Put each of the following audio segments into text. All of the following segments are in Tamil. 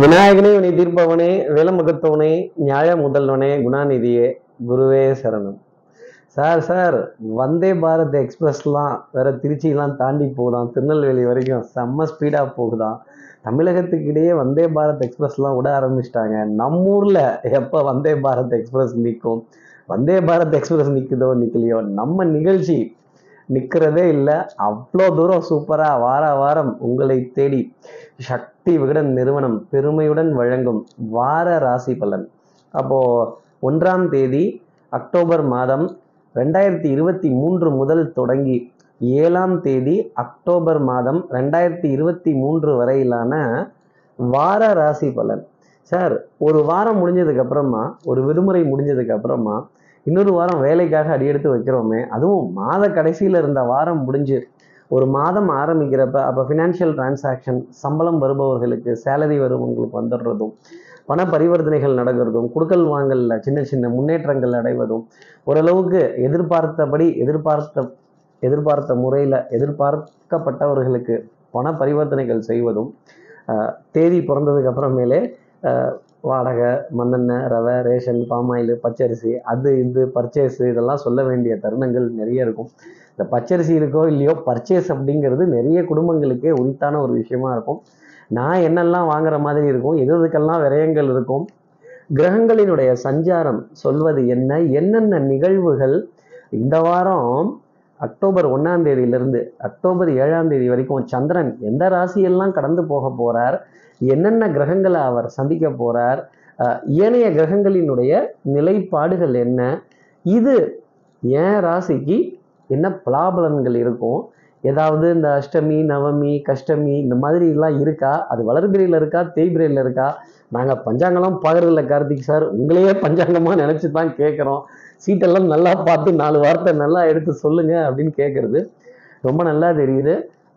விநாயகனே வினை தீர்ப்பவனே வேலமுகத்தவனே நியாய முதல்வனே குணாநிதியே குருவே சரணம். சார் சார் வந்தே பாரத் எக்ஸ்பிரஸ்லாம் வேற திருச்சியெல்லாம் தாண்டி போகுதான் திருநெல்வேலி வரைக்கும். செம்ம ஸ்பீடாக போகுதான் தமிழகத்துக்கிடையே வந்தே பாரத் எக்ஸ்பிரஸ்லாம் விட ஆரம்பிச்சிட்டாங்க. நம்ம ஊரில் எப்போ வந்தே பாரத் எக்ஸ்பிரஸ் நிற்கும்? வந்தே பாரத் எக்ஸ்பிரஸ் நிற்குதோ நிற்கலையோ நம்ம நிகழ்ச்சி நிற்கிறதே இல்லை. அவ்வளோ தூரம் சூப்பராக வார வாரம் உங்களை தேடி. சக்தி விகடன் நிறுவனம் பெருமையுடன் வழங்கும் வார ராசி பலன். அப்போது ஒன்றாம் தேதி அக்டோபர் மாதம் ரெண்டாயிரத்தி இருபத்தி மூன்று முதல் தொடங்கி ஏழாம் தேதி அக்டோபர் மாதம் ரெண்டாயிரத்தி இருபத்தி மூன்று வரையிலான வார ராசி பலன். சார் ஒரு வாரம் முடிஞ்சதுக்கு அப்புறமா ஒரு விடுமுறை முடிஞ்சதுக்கு அப்புறமா இன்னொரு வாரம் வேலைக்காக அடியெடுத்து வைக்கிறோமே அதுவும் மாத கடைசியில் இருந்த வாரம் முடிஞ்சு ஒரு மாதம் ஆரம்பிக்கிறப்ப அப்போ ஃபினான்ஷியல் டிரான்சாக்ஷன் சம்பளம் வருபவர்களுக்கு சேலரி வருபவங்களுக்கு வந்துடுறதும் பண பரிவர்த்தனைகள் நடக்கிறதும் குடுக்கல் வாங்கலில் சின்ன சின்ன முன்னேற்றங்கள் அடைவதும் ஓரளவுக்கு எதிர்பார்த்தபடி எதிர்பார்த்த எதிர்பார்த்த முறையில் எதிர்பார்க்கப்பட்டவர்களுக்கு பண பரிவர்த்தனைகள் செய்வதும் தேதி பிறந்ததுக்கு அப்புறமேலே வாடகை மண்ணெண்ணெய் ரவை ரேஷன் பாமாயில் பச்சரிசி அது இது பர்ச்சேஸு இதெல்லாம் சொல்ல வேண்டிய தருணங்கள் நிறைய இருக்கும். இந்த பச்சரிசி இருக்கோ இல்லையோ பர்ச்சேஸ் அப்படிங்கிறது நிறைய குடும்பங்களுக்கே உரித்தான ஒரு விஷயமா இருக்கும். நான் என்னெல்லாம் வாங்குற மாதிரி இருக்கும் எது எதுக்கெல்லாம் விரயங்கள் இருக்கும் கிரகங்களினுடைய சஞ்சாரம் சொல்வது என்ன என்னென்ன நிகழ்வுகள் இந்த வாரம் அக்டோபர் ஒன்றாம் தேதியிலிருந்து அக்டோபர் ஏழாம் தேதி வரைக்கும் சந்திரன் எந்த ராசியெல்லாம் கடந்து போக போறார் என்னென்ன கிரகங்களை அவர் சந்திக்க போறார் ஏனைய கிரகங்களினுடைய நிலைப்பாடுகள் என்ன இது என் ராசிக்கு என்ன பலாபலன்கள் இருக்கும்? ஏதாவது இந்த அஷ்டமி நவமி கஷ்டமி இந்த மாதிரி எல்லாம் இருக்கா? அது வளர்பிரையில் இருக்கா? தேய்பிரையில் இருக்கா? நாங்கள் பஞ்சாங்கம்லாம் பார்க்கறதில்ல கார்த்திக் சார். உங்களையே பஞ்சாங்கமாக நினச்சி தான் கேட்குறோம். சீட்டெல்லாம் நல்லா பார்த்து நாலு வார்த்தை நல்லா எடுத்து சொல்லுங்கள் அப்படின்னு கேட்குறது. ரொம்ப நல்லா தெரியுது.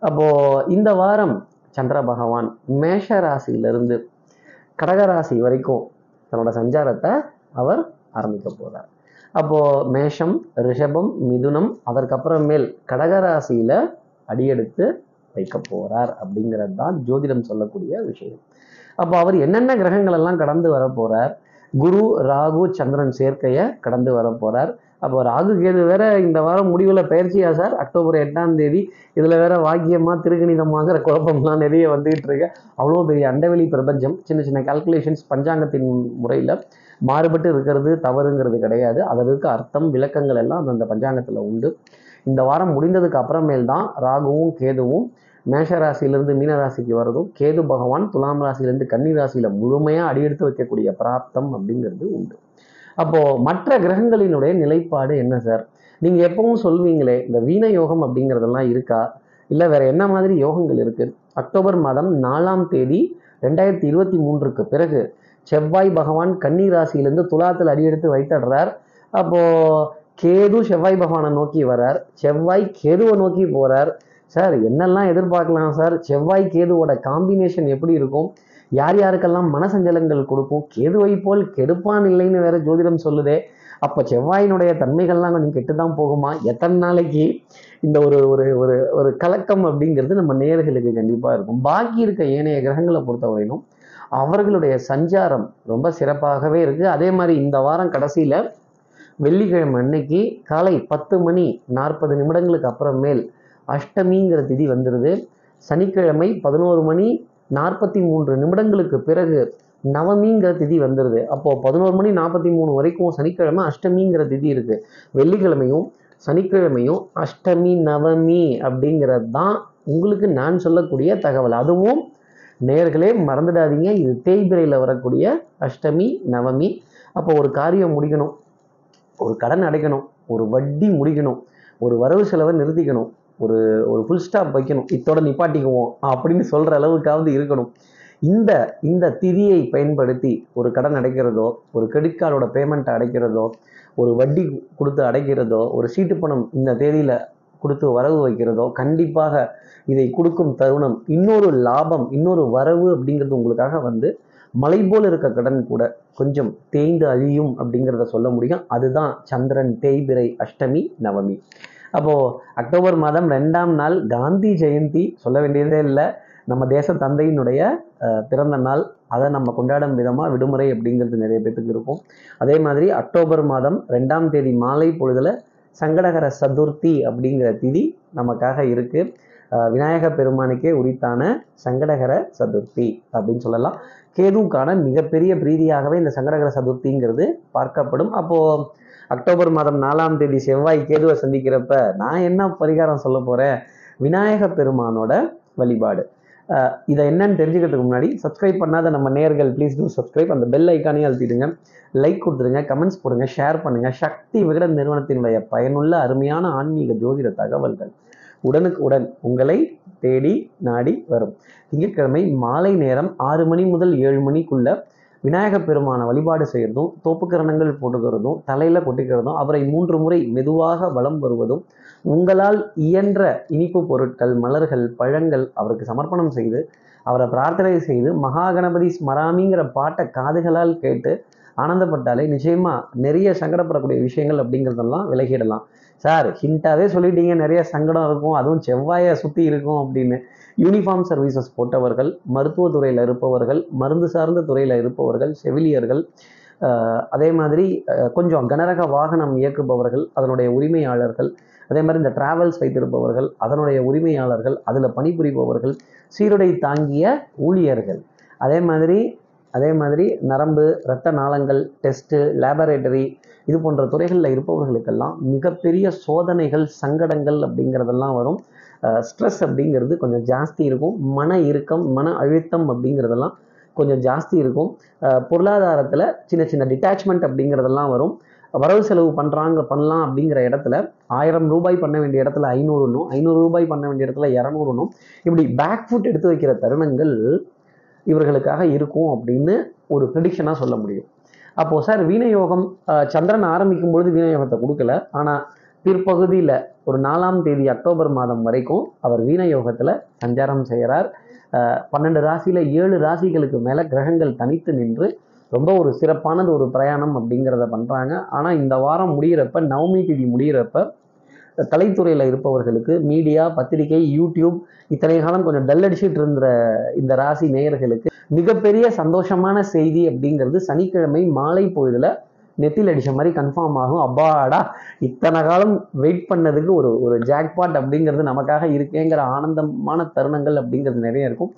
அப்போது இந்த வாரம் சந்திர பகவான் மேஷ ராசியிலிருந்து கடகராசி வரைக்கும் தன்னோட சஞ்சாரத்தை அவர் ஆரம்பிக்க போகிறார் அப்போது மேஷம் ரிஷபம் மிதுனம் அதற்கப்புறமேல் கடகராசியில் அடியெடுத்து வைக்க போகிறார் அப்படிங்கிறது தான் ஜோதிடம் சொல்லக்கூடிய விஷயம். அப்போ அவர் என்னென்ன கிரகங்கள் எல்லாம் கடந்து வர போகிறார் குரு ராகு சந்திரன் சேர்க்கையை கடந்து வர போகிறார் அப்போ ராகு கேது வேற இந்த வாரம் முடிவில் பயிற்சியா சார்? அக்டோபர் எட்டாம் தேதி. இதில் வேற வாக்கியமாக திருகணிதமாகிற குழப்பம்லாம் நிறைய வந்துகிட்டு இருக்கு. அவ்வளோ பெரிய அண்டவெளி பிரபஞ்சம் சின்ன சின்ன கால்குலேஷன்ஸ் பஞ்சாங்கத்தின் முறையில் மாறுபட்டு இருக்கிறது தவறுங்கிறது கிடையாது. அதற்கு அர்த்தம் விளக்கங்கள் எல்லாம் அந்தந்த பஞ்சாங்கத்தில் உண்டு. இந்த வாரம் முடிந்ததுக்கு அப்புறமேல் தான் ராகுவும் கேதுவும் மேஷ ராசியிலிருந்து மீன ராசிக்கு வர்றதும் கேது பகவான் துலாம் ராசியிலிருந்து கன்னி ராசியில முழுமையாக அடியெடுத்து வைக்கக்கூடிய பிராப்தம் அப்படிங்கிறது உண்டு. அப்போது மற்ற கிரகங்களினுடைய நிலைப்பாடு என்ன சார்? நீங்கள் எப்பவும் சொல்வீங்களே இந்த வீண யோகம் அப்படிங்கிறதெல்லாம் இருக்கா? இல்லை வேறு என்ன மாதிரி யோகங்கள் இருக்குது அக்டோபர் மாதம் நாலாம் தேதி ரெண்டாயிரத்தி இருபத்தி மூன்றுக்கு பிறகு செவ்வாய் பகவான் கன்னி ராசியிலேருந்து துலாத்தில் அடியெடுத்து வைத்தடுறார். அப்போது கேது செவ்வாய் பகவானை நோக்கி வரார். செவ்வாய் கேதுவை நோக்கி போகிறார் சார் என்னெல்லாம் எதிர்பார்க்கலாம் சார்? செவ்வாய் கேதுவோட காம்பினேஷன் எப்படி இருக்கும்? யார் யாருக்கெல்லாம் மனசஞ்சலங்கள் கொடுக்கும்? கேதுவை போல் கெடுப்பான் இல்லைன்னு வேற ஜோதிடம் சொல்லுதே. அப்போ செவ்வாயினுடைய தன்மைகள்லாம் கொஞ்சம் கெட்டு தான் போகுமா? எத்தனை நாளைக்கு இந்த ஒரு ஒரு ஒரு ஒரு கலக்கம் அப்படிங்கிறது நம்ம நேர்களுக்கு கண்டிப்பாக இருக்கும். பாக்கி இருக்க ஏனைய கிரகங்களை பொறுத்தவரையிலும் அவர்களுடைய சஞ்சாரம் ரொம்ப சிறப்பாகவே இருக்குது அதே மாதிரி இந்த வாரம் கடைசியில் வெள்ளிக்கிழமை அன்னைக்கு காலை பத்து மணி நாற்பது நிமிடங்களுக்கு அப்புறமேல் அஷ்டமிங்கிற திதி வந்துடுது சனிக்கிழமை பதினோரு மணி நாற்பத்தி மூன்று நிமிடங்களுக்கு பிறகு நவமிங்கிற திதி வந்துடுது அப்போது பதினோரு மணி நாற்பத்தி மூணு வரைக்கும் சனிக்கிழமை அஷ்டமிங்கிற திதி இருக்குது வெள்ளிக்கிழமையும் சனிக்கிழமையும் அஷ்டமி நவமி அப்படிங்கிறது தான் உங்களுக்கு நான் சொல்லக்கூடிய தகவல். அதுவும் நேர்களே மறந்துடாதீங்க. இது தேய்பிரையில் வரக்கூடிய அஷ்டமி நவமி. அப்போ ஒரு காரியம் முடிக்கணும். ஒரு கடன் அடைக்கணும். ஒரு வட்டி முடிக்கணும். ஒரு வரவு செலவை நிறுத்திக்கணும். ஒரு ஒரு ஃபுல் ஸ்டாப் வைக்கணும். இத்தோட நிப்பாட்டிக்குவோம் அப்படின்னு சொல்கிற அளவுக்காவது இருக்கணும். இந்த இந்த திதியை பயன்படுத்தி ஒரு கடன் அடைக்கிறதோ ஒரு கிரெடிட் கார்டோட பேமெண்ட் அடைக்கிறதோ ஒரு வட்டி கொடுத்து அடைக்கிறதோ ஒரு சீட்டு பணம் இந்த தேதியில் கொடுத்து வரவு வைக்கிறதோ கண்டிப்பாக இதை கொடுக்கும் தருணம் இன்னொரு லாபம் இன்னொரு வரவு அப்படிங்கிறது உங்களுக்காக வந்து மலை போல் இருக்க கடன் கூட கொஞ்சம் தேய்ந்து அழியும் அப்படிங்கிறத சொல்ல முடியும். அதுதான் சந்திரன் தேய்பிரை அஷ்டமி நவமி. அப்போது அக்டோபர் மாதம் ரெண்டாம் நாள் காந்தி ஜெயந்தி சொல்ல வேண்டியதே இல்லை. நம்ம தேச தந்தையினுடைய பிறந்த நாள் அதை நம்ம கொண்டாடும் விதமாக விடுமுறை அப்படிங்கிறது நிறைய பேத்துக்கு இருக்கும். அதே மாதிரி அக்டோபர் மாதம் ரெண்டாம் தேதி மாலை பொழுதுல சங்கடகர சதுர்த்தி அப்படிங்கிற திதி நமக்காக இருக்கு. விநாயக பெருமானுக்கே உரித்தான சங்கடகர சதுர்த்தி அப்படின்னு சொல்லலாம். கேதுவுக்கான மிகப்பெரிய பிரீதியாகவே இந்த சங்கடகர சதுர்த்திங்கிறது பார்க்கப்படும். அப்போ அக்டோபர் மாதம் நாலாம் தேதி செவ்வாய் கேதுவை சந்திக்கிறப்ப நான் என்ன பரிகாரம் சொல்ல போறேன்? விநாயக பெருமானோட வழிபாடு. இதை என்னன்னு தெரிஞ்சுக்கிறதுக்கு முன்னாடி சப்ஸ்கிரைப் பண்ணாத நம்ம நேர்கள் ப்ளீஸ் டூ சப்ஸ்கிரைப் அந்த பெல் ஐக்கானே அழுத்திடுங்க. லைக் கொடுத்துருங்க கமெண்ட்ஸ் போடுங்க ஷேர் பண்ணுங்க. சக்தி விகடன் நிறுவனத்தினுடைய பயனுள்ள அருமையான ஆன்மீக ஜோதிட தகவல்கள் உடனுக்கு உடன் உங்களை தேடி நாடி வரும். திங்கட்கிழமை மாலை நேரம் ஆறு மணி முதல் ஏழு மணிக்குள்ள விநாயகர் பெருமான வழிபாடு செய்கிறதும் தோப்புக்கரணங்கள் போட்டுக்கிறதும் தலையில கொட்டிக்கிறதும் அவரை மூன்று முறை மெதுவாக வலம் வருவதும் உங்களால் இயன்ற இனிப்பு பொருட்கள் மலர்கள் பழங்கள் அவருக்கு சமர்ப்பணம் செய்து அவரை பிரார்த்தனை செய்து மகா கணபதி ஸ்மராமிங்கிற பாட்டை காதுகளால் கேட்டு ஆனந்தப்பட்டாலே நிச்சயமா நிறைய சங்கடப்படக்கூடிய விஷயங்கள் அப்படிங்கிறதெல்லாம் விலகிடலாம். சார் ஹிண்டாவே சொல்லிட்டீங்க. நிறைய சங்கடம் இருக்கும். அதுவும் செவ்வாயை சுற்றி இருக்கும் அப்படின்னு. யூனிஃபார்ம் சர்வீசஸ் போட்டவர்கள் மருத்துவத்துறையில் இருப்பவர்கள் மருந்து சார்ந்த துறையில் இருப்பவர்கள் செவிலியர்கள் அதே மாதிரி கொஞ்சம் கனரக வாகனம் இயக்குபவர்கள் அதனுடைய உரிமையாளர்கள் அதே மாதிரி இந்த டிராவல்ஸ் வைத்திருப்பவர்கள் அதனுடைய உரிமையாளர்கள் அதில் பணிபுரிபவர்கள் சீருடை தாங்கிய ஊழியர்கள். அதே மாதிரி அதே மாதிரி நரம்பு இரத்த நாளங்கள் டெஸ்ட்டு லேபரேட்டரி இது போன்ற துறைகளில் இருப்பவர்களுக்கெல்லாம் மிகப்பெரிய சோதனைகள் சங்கடங்கள் அப்படிங்கிறதெல்லாம் வரும். ஸ்ட்ரெஸ் அப்படிங்கிறது கொஞ்சம் ஜாஸ்தி இருக்கும். மன இறுக்கம் மன அழுத்தம் அப்படிங்கிறதெல்லாம் கொஞ்சம் ஜாஸ்தி இருக்கும். பொருளாதாரத்தில் சின்ன சின்ன டிட்டாச்மெண்ட் அப்படிங்கிறதெல்லாம் வரும். வரவு செலவு பண்ணுறாங்க பண்ணலாம் அப்படிங்கிற இடத்துல ஆயிரம் ரூபாய் பண்ண வேண்டிய இடத்துல ஐநூறுனும் ஐநூறு ரூபாய் பண்ண வேண்டிய இடத்துல இரநூறுனும் இப்படி பேக் ஃபுட் எடுத்து வைக்கிற தருணங்கள் இவர்களுக்காக இருக்கும் அப்படின்னு ஒரு ப்ரிடிக்ஷனாக சொல்ல முடியும். அப்போது சார் வீணயோகம் சந்திரன் ஆரம்பிக்கும் பொழுது வீணயோகத்தை கொடுக்கல. ஆனால் பிற்பகுதியில் ஒரு நாலாம் தேதி அக்டோபர் மாதம் வரைக்கும் அவர் வீணயோகத்தில் சஞ்சாரம் செய்கிறார் பன்னெண்டு ராசியில் ஏழு ராசிகளுக்கு மேலே கிரகங்கள் தனித்து நின்று ரொம்ப ஒரு சிறப்பானது ஒரு பிரயாணம் அப்படிங்கிறத பண்ணுறாங்க ஆனால் இந்த வாரம் முடிகிறப்ப நவமி திதி முடிகிறப்ப கலைத்துறையில் இருப்பவர்களுக்கு மீடியா பத்திரிகை யூடியூப் இத்தனை காலம் கொஞ்சம் டல் அடிச்சிட்டு இருந்த இந்த ராசி நேயர்களுக்கு மிகப்பெரிய சந்தோஷமான செய்தி அப்படிங்கிறது சனிக்கிழமை மாலை பொழுதுல நெத்தியில் அடித்த மாதிரி கன்ஃபார்ம் ஆகும். அப்பாடா இத்தனை காலம் வெயிட் பண்ணதுக்கு ஒரு ஒரு ஜாக்பாட் அப்படிங்கிறது நமக்காக இருக்கேங்கிற ஆனந்தமான தருணங்கள் அப்படிங்கிறது நிறைய இருக்கும்.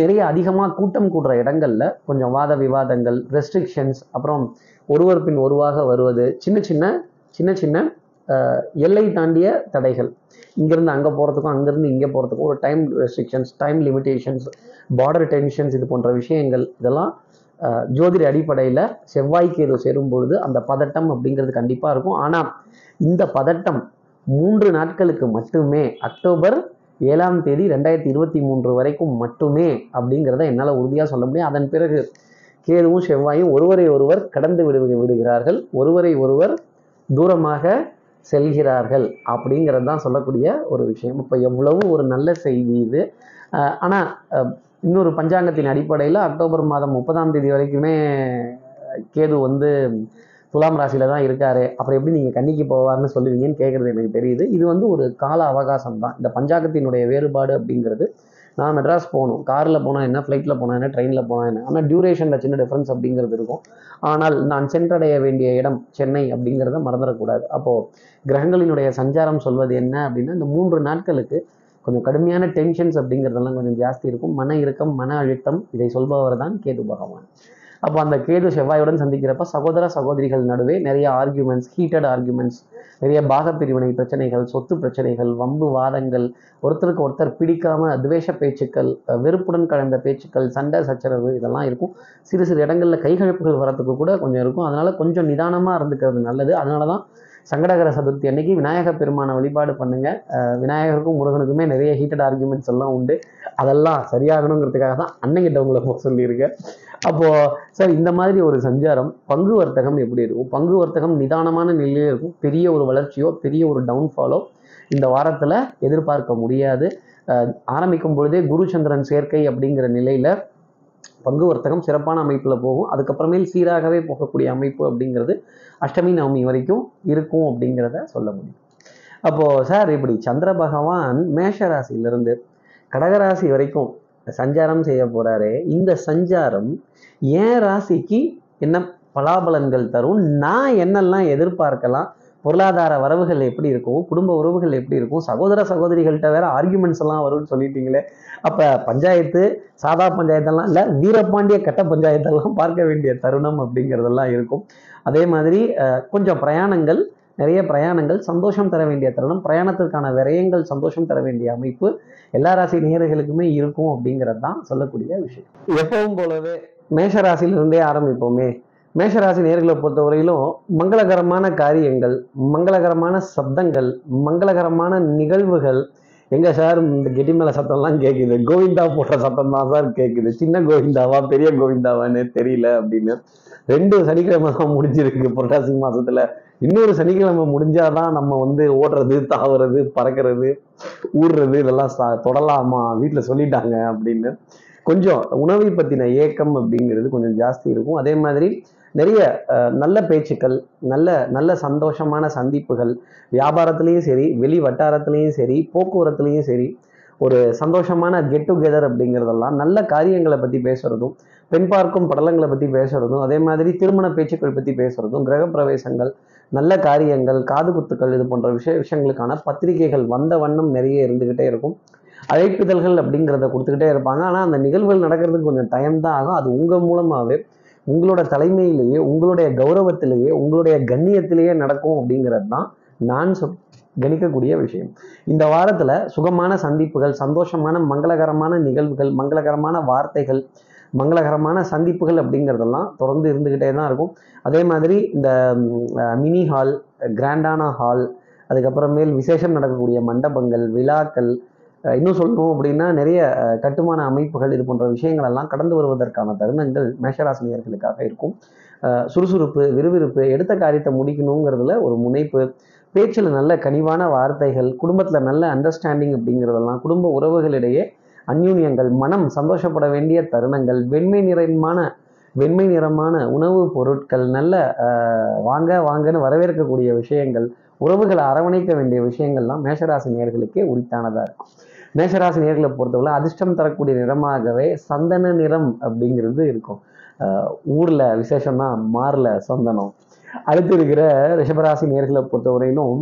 நிறைய அதிகமாக கூட்டம் கூடுற இடங்கள்ல கொஞ்சம் வாத விவாதங்கள் ரெஸ்ட்ரிக்ஷன்ஸ் அப்புறம் ஒருவர் பின் ஒருவாக வருவது சின்ன சின்ன சின்ன சின்ன எல்லை தாண்டிய தடைகள். இங்கேருந்து அங்கே போகிறதுக்கும் அங்கேருந்து இங்கே போகிறதுக்கும் ஒரு time restrictions time limitations border tensions இது போன்ற விஷயங்கள் இதெல்லாம் ஜோதிட அடிப்படையில் செவ்வாய்க்கு ஏதோ சேரும் பொழுது அந்த பதட்டம் அப்படிங்கிறது கண்டிப்பாக இருக்கும். ஆனால் இந்த பதட்டம் மூன்று நாட்களுக்கு மட்டுமே அக்டோபர் ஏழாம் தேதி ரெண்டாயிரத்தி இருபத்தி மூன்று வரைக்கும் மட்டுமே அப்படிங்கிறத என்னால் உறுதியாக சொல்ல முடியும். அதன் பிறகு கேதுவும் செவ்வாயும் ஒருவரை ஒருவர் கடந்து விடு விடுகிறார்கள். ஒருவரை ஒருவர் தூரமாக செல்கிறார்கள் அப்படிங்கிறது தான் சொல்லக்கூடிய ஒரு விஷயம். இப்போ எவ்வளவு ஒரு நல்ல செய்தி இது. ஆனால் இன்னொரு பஞ்சாங்கத்தின் அடிப்படையில் அக்டோபர் மாதம் முப்பதாம் தேதி வரைக்குமே கேது வந்து துலாம் ராசியில தான் இருக்கார். அப்புறம் எப்படி நீங்கள் கன்னிக்கு போவார்னு சொல்லுவீங்கன்னு கேட்குறது எனக்கு தெரியுது. இது வந்து ஒரு கால அவகாசம் தான். இந்த பஞ்சாங்கத்தினுடைய வேறுபாடு அப்படிங்கிறது நான் மெட்ராஸ் போகணும். காரில் போனால் என்ன ஃப்ளைட்டில் போனால் என்ன ட்ரெயினில் போனால் என்ன? ஆனால் டியூரேஷனில் சின்ன டிஃப்ரென்ஸ் அப்படிங்கிறது இருக்கும். ஆனால் நான் சென்றடைய வேண்டிய இடம் சென்னை அப்படிங்கிறத மறந்துடக்கூடாது. அப்போது கிரகங்களினுடைய சஞ்சாரம் சொல்வது என்ன அப்படின்னா இந்த மூன்று நாட்களுக்கு கொஞ்சம் கடுமையான டென்ஷன்ஸ் அப்படிங்கிறதெல்லாம் கொஞ்சம் ஜாஸ்தி இருக்கும். மன இறுக்கம் மன அழுத்தம் இதை சொல்பவர் தான் கேது பகவான். அப்போ அந்த கேது செவ்வாயுடன் சந்திக்கிறப்ப சகோதர சகோதரிகள் நடுவே நிறைய ஆர்கியூமெண்ட்ஸ் ஹீட்டட் ஆர்கியூமெண்ட்ஸ் நிறைய பாகப்பிரிவினை பிரச்சனைகள் சொத்து பிரச்சனைகள் வம்பு வாதங்கள் ஒருத்தருக்கு ஒருத்தர் பிடிக்காம துவேஷ பேச்சுக்கள் வெறுப்புடன் கலந்த பேச்சுக்கள் சண்டை சச்சரவு இதெல்லாம் இருக்கும். சிறு சிறு இடங்களில் கைகழப்புகள் வரத்துக்கு கூட கொஞ்சம் இருக்கும். அதனால கொஞ்சம் நிதானமாக இருந்துக்கிறது நல்லது. அதனால தான் சங்கடகர சதுர்த்தி அன்னைக்கு விநாயக பெருமானை வழிபாடு பண்ணுங்க. விநாயகருக்கும் முருகனுக்குமே நிறைய ஹீட்டட் ஆர்குமெண்ட்ஸ் எல்லாம் உண்டு. அதெல்லாம் சரியாகணுங்கிறதுக்காக தான் அன்னைக்கிட்ட உங்களை போக சொல்லியிருக்கேன். அப்போ சார் இந்த மாதிரி ஒரு சஞ்சாரம் பங்கு வர்த்தகம் எப்படி இருக்கும்? பங்கு வர்த்தகம் நிதானமான நிலையில இருக்கும். பெரிய ஒரு வளர்ச்சியோ பெரிய ஒரு டவுன்ஃபாலோ இந்த வாரத்துல எதிர்பார்க்க முடியாது. ஆரம்பிக்கும் பொழுதே குரு சந்திரன் சேர்க்கை அப்படிங்கிற நிலையில பங்கு வர்த்தகம் சிறப்பான அமைப்புல போகும். அதுக்கப்புறமேல் சீராகவே போகக்கூடிய அமைப்பு அப்படிங்கிறது அஷ்டமி நவமி வரைக்கும் இருக்கும் அப்படிங்கிறத சொல்ல முடியும். அப்போ சார் இப்படி சந்திர பகவான் மேஷராசியிலிருந்து கடகராசி வரைக்கும் சஞ்சாரம் செய்ய போகிறாரு இந்த சஞ்சாரம் என் ராசிக்கு என்ன பலாபலன்கள் தரும்? நான் என்னெல்லாம் எதிர்பார்க்கலாம்? பொருளாதார வரவுகள் எப்படி இருக்கும் குடும்ப உறவுகள் எப்படி இருக்கும் சகோதர சகோதரிகள்கிட்ட வேற ஆர்குமெண்ட்ஸ் எல்லாம் வரும்னு சொல்லிட்டீங்களே. அப்ப பஞ்சாயத்து சாதா பஞ்சாயத்தெல்லாம் இல்ல வீரபாண்டிய கட்ட பஞ்சாயத்தெல்லாம் பார்க்க வேண்டிய தருணம் அப்படிங்கிறதெல்லாம் இருக்கும். அதே மாதிரி கொஞ்சம் பிரயாணங்கள் நிறைய பிரயாணங்கள் சந்தோஷம் தர வேண்டிய தருணம் பிரயாணத்திற்கான விரயங்கள் சந்தோஷம் தர வேண்டிய அமைப்பு எல்லா ராசி நேயர்களுக்குமே இருக்கும் அப்படிங்கிறது தான் சொல்லக்கூடிய விஷயம். எப்பவும் போலவே மேஷராசியிலிருந்தே ஆரம்பிப்போமே. மேஷராசி நேர்களை பொறுத்தவரையிலும் மங்களகரமான காரியங்கள் மங்களகரமான சப்தங்கள் மங்களகரமான நிகழ்வுகள். எங்க சார் இந்த கெட்டி மேலே சத்தம்லாம் கேட்குது கோவிந்தா போடுற சத்தம் தான் சார் கேட்குது சின்ன கோவிந்தாவா பெரிய கோவிந்தாவான்னு தெரியல அப்படின்னு. ரெண்டு சனிக்கிழமை தான் முடிஞ்சிருக்கு புரட்டாசி மாதத்தில் இன்னொரு சனிக்கிழமை முடிஞ்சாதான் நம்ம வந்து ஓடுறது தாவுறது பறக்கிறது ஊடுறது இதெல்லாம் சா- தொடலாமா? வீட்டில் சொல்லிட்டாங்க அப்படின்னு. கொஞ்சம் உணவை பற்றின ஏக்கம் அப்படிங்கிறது கொஞ்சம் ஜாஸ்தி இருக்கும். அதே மாதிரி நிறைய நல்ல பேச்சுக்கள் நல்ல நல்ல சந்தோஷமான சந்திப்புகள் வியாபாரத்துலேயும் சரி வெளி வட்டாரத்துலேயும் சரி போக்குவரத்துலையும் சரி ஒரு சந்தோஷமான கெட் டுகெதர் அப்படிங்கிறதெல்லாம் நல்ல காரியங்களை பற்றி பேசுறதும் பெண் பார்க்கும் படலங்களை பற்றி பேசுறதும் அதே மாதிரி திருமண பேச்சுக்கள் பற்றி பேசுறதும் கிரகப்பிரவேசங்கள் நல்ல காரியங்கள் காது குத்துக்கள் இது போன்ற விஷய விஷயங்களுக்கான பத்திரிகைகள் வந்த வண்ணம் நிறைய இருந்துக்கிட்டே இருக்கும். அழைப்பிதழ்கள் அப்படிங்கிறத கொடுத்துக்கிட்டே இருப்பாங்க. ஆனால் அந்த நிகழ்வுகள் நடக்கிறதுக்கு கொஞ்சம் டைம் தான் ஆகும். அது உங்கள் மூலமாகவே உங்களோட தலைமையிலேயே உங்களுடைய கௌரவத்திலேயே உங்களுடைய கண்ணியத்திலேயே நடக்கும் அப்படிங்கிறது தான் நான் சொ கணிக்கக்கூடிய விஷயம். இந்த வாரத்தில் சுகமான சந்திப்புகள் சந்தோஷமான மங்களகரமான நிகழ்வுகள் மங்களகரமான வார்த்தைகள் மங்களகரமான சந்திப்புகள் அப்படிங்கிறதெல்லாம் தொடர்ந்து இருந்துக்கிட்டே தான் இருக்கும். அதே மாதிரி இந்த மினி ஹால் கிராண்டான ஹால் அதுக்கப்புறமேல் விசேஷம் நடக்கக்கூடிய மண்டபங்கள் விழாக்கள் இன்னும் சொல்லணும் அப்படின்னா நிறைய கட்டுமான அமைப்புகள் இது போன்ற விஷயங்கள் எல்லாம் கடந்து வருவதற்கான தருணங்கள் மேஷராசினியர்களுக்காக இருக்கும். சுறுசுறுப்பு விறுவிறுப்பு எடுத்த காரியத்தை முடிக்கணுங்கிறதுல ஒரு முனைப்பு. பேச்சில் நல்ல கனிவான வார்த்தைகள் குடும்பத்தில் நல்ல அண்டர்ஸ்டாண்டிங் அப்படிங்கிறதெல்லாம் குடும்ப உறவுகளிடையே அந்யூன்யங்கள் மனம் சந்தோஷப்பட வேண்டிய தருணங்கள் வெண்மை நிறமான வெண்மை நிறமான உணவுப் பொருட்கள் நல்ல வாங்க வாங்கன்னு வரவேற்கக்கூடிய விஷயங்கள் உறவுகளை அரவணைக்க வேண்டிய விஷயங்கள்லாம் மேஷராசி நேர்களுக்கே உரித்தானதாக இருக்கும். மேஷராசி நேர்களை பொறுத்தவரை அதிர்ஷ்டம் தரக்கூடிய நிறமாகவே சந்தன நிறம் அப்படிங்கிறது இருக்கும். ஊரில் விசேஷம்னா மாறல சந்தனம். அடுத்து இருக்கிற ரிஷபராசி நேர்களை பொறுத்தவரையிலும்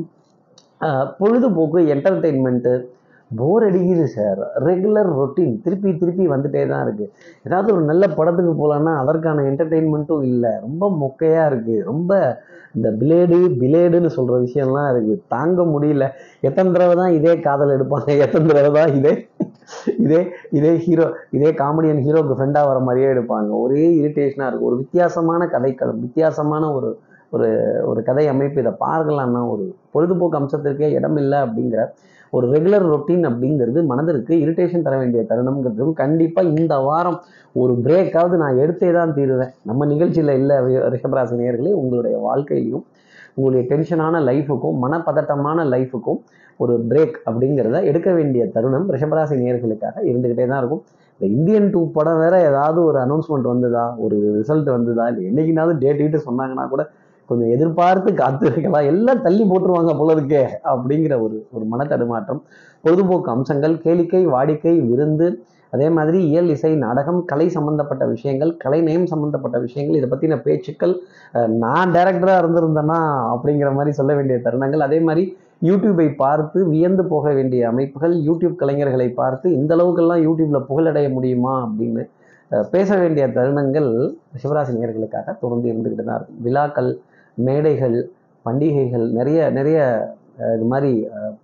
பொழுதுபோக்கு என்டர்டெயின்மெண்ட்டு போர் அடிக்குது சார் ரெகுலர் ரொட்டீன் திருப்பி திருப்பி வந்துட்டே தான் இருக்குது ஏதாவது ஒரு நல்ல படத்துக்கு போகலான்னா அதற்கான என்டர்டெயின்மெண்ட்டும் இல்லை. ரொம்ப மொக்கையாக இருக்குது ரொம்ப இந்த பிளேடு பிளேடுன்னு சொல்கிற விஷயம்லாம் இருக்குது தாங்க முடியல. எத்தனை தடவை தான் இதே காதல் எடுப்பாங்க? எத்தனை தடவை தான் இதே இதே இதே ஹீரோ இதே காமெடியன் ஹீரோக்கு ஃப்ரெண்டாக வர மாதிரியே எடுப்பாங்க. ஒரே இரிட்டேஷனாக இருக்குது ஒரு வித்தியாசமான கதைக்களம் வித்தியாசமான ஒரு ஒரு ஒரு கதை அமைப்பு. இதை பார்க்கலாம்னா ஒரு பொழுதுபோக்கு அம்சத்திற்கே இடம் இல்லை அப்படிங்கிற ஒரு ரெகுலர் ரொட்டீன் அப்படிங்கிறது மனதிற்கு இரிட்டேஷன் தர வேண்டிய தருணம்ங்கிறதும் கண்டிப்பாக இந்த வாரம் ஒரு பிரேக்காவது நான் எடுத்தே தான் தீருவேன். நம்ம நிகழ்ச்சியில் இல்லை ரிஷபராசி நேர்களே உங்களுடைய வாழ்க்கையிலையும் உங்களுடைய டென்ஷனான லைஃபுக்கும் மனப்பதட்டமான லைஃபுக்கும் ஒரு பிரேக் அப்படிங்கிறத எடுக்க வேண்டிய தருணம் ரிஷபராசி நேர்களுக்காக இருந்துக்கிட்டே தான் இருக்கும். இந்த இந்தியன் டூ படம் வேற ஏதாவது ஒரு அனௌன்ஸ்மெண்ட் வந்ததா? ஒரு ரிசல்ட் வந்ததா? இல்லை என்னைக்குனாவது டேட் கிட்ட சொன்னாங்கன்னா கூட கொஞ்சம் எதிர்பார்த்து காத்து இருக்கலாம் எல்லாம் தள்ளி போட்டுருவாங்க போல இருக்கே அப்படிங்கிற ஒரு ஒரு மன தடுமாற்றம் பொழுதுபோக்கு அம்சங்கள் கேளிக்கை வாடிக்கை விருந்து அதே மாதிரி இயல் இசை நாடகம் கலை சம்பந்தப்பட்ட விஷயங்கள் கலை நயம் சம்பந்தப்பட்ட விஷயங்கள் இதை பற்றின பேச்சுக்கள் நான் டைரக்டராக இருந்திருந்தேன்னா அப்படிங்கிற மாதிரி சொல்ல வேண்டிய தருணங்கள். அதே மாதிரி யூடியூபை பார்த்து வியந்து போக வேண்டிய அமைப்புகள் யூடியூப் கலைஞர்களை பார்த்து இந்த அளவுக்கெல்லாம் யூடியூப்ல புகழடைய முடியுமா அப்படின்னு பேச வேண்டிய தருணங்கள் சிவராசி நேர்களுக்காக தொடர்ந்து இருந்துக்கிட்டு தான் இருக்கும் விழாக்கள் மேடைகள் பண்டிகைகள் நிறைய நிறைய இது மாதிரி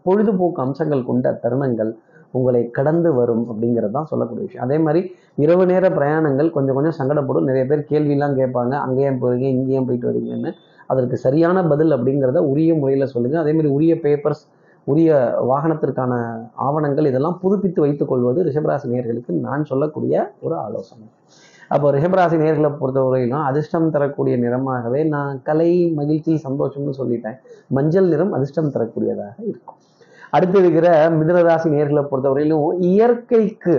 பொழுதுபோக்கு அம்சங்கள் கொண்ட தருணங்கள் உங்களை கடந்து வரும் அப்படிங்கிறது தான் சொல்லக்கூடிய விஷயம். அதே மாதிரி இரவு நேர பிரயாணங்கள் கொஞ்சம் கொஞ்சம் சங்கடப்படும். நிறைய பேர் கேள்வியெல்லாம் கேட்பாங்க. அங்கேயும் போகிறீங்க இங்கேயும் போயிட்டு வரீங்கன்னு. அதற்கு சரியான பதில் அப்படிங்கிறத உரிய முறையில் சொல்லுங்கள் அதே மாதிரி உரிய பேப்பர்ஸ் உரிய வாகனத்திற்கான ஆவணங்கள் இதெல்லாம் புதுப்பித்து வைத்துக் கொள்வது ரிஷபராசி நேர்களுக்கு நான் சொல்லக்கூடிய ஒரு ஆலோசனை. அப்போ ரிஷபராசி நேர்களை பொறுத்தவரையிலும் அதிர்ஷ்டம் தரக்கூடிய நிறமாகவே நான் கலை மகிழ்ச்சி சந்தோஷம்னு சொல்லிட்டேன். மஞ்சள் நிறம் அதிர்ஷ்டம் தரக்கூடியதாக இருக்கும். அடுத்து இருக்கிற மிதனராசி நேர்களை பொறுத்தவரையிலும் இயற்கைக்கு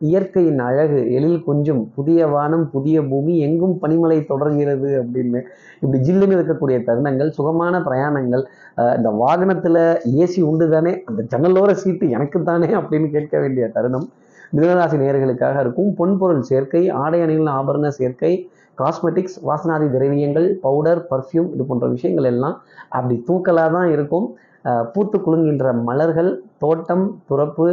இயற்கையின் அழகு எழில் கொஞ்சம் புதிய வானம் புதிய பூமி எங்கும் பனிமலை தொடர்கிறது அப்படின்னு இப்படி ஜில்லுன்னு இருக்கக்கூடிய தருணங்கள் சுகமான பிரயாணங்கள் இந்த வாகனத்துல ஏசி உண்டு தானே அந்த ஜன்னலோர சீட்டு எனக்கு தானே அப்படின்னு கேட்க வேண்டிய தருணம். மிதனராசி நேர்களுக்காக இருக்கும் பொன்பொருள் சேர்க்கை ஆடை அணிகள் ஆபரண சேர்க்கை காஸ்மெட்டிக்ஸ் வாசனாதி திரவியங்கள் பவுடர் பர்ஃப்யூம் இது போன்ற விஷயங்கள் எல்லாம் அப்படி தூக்கலாக தான் இருக்கும் பூத்து குலுங்குகின்ற மலர்கள் தோட்டம் துறப்பு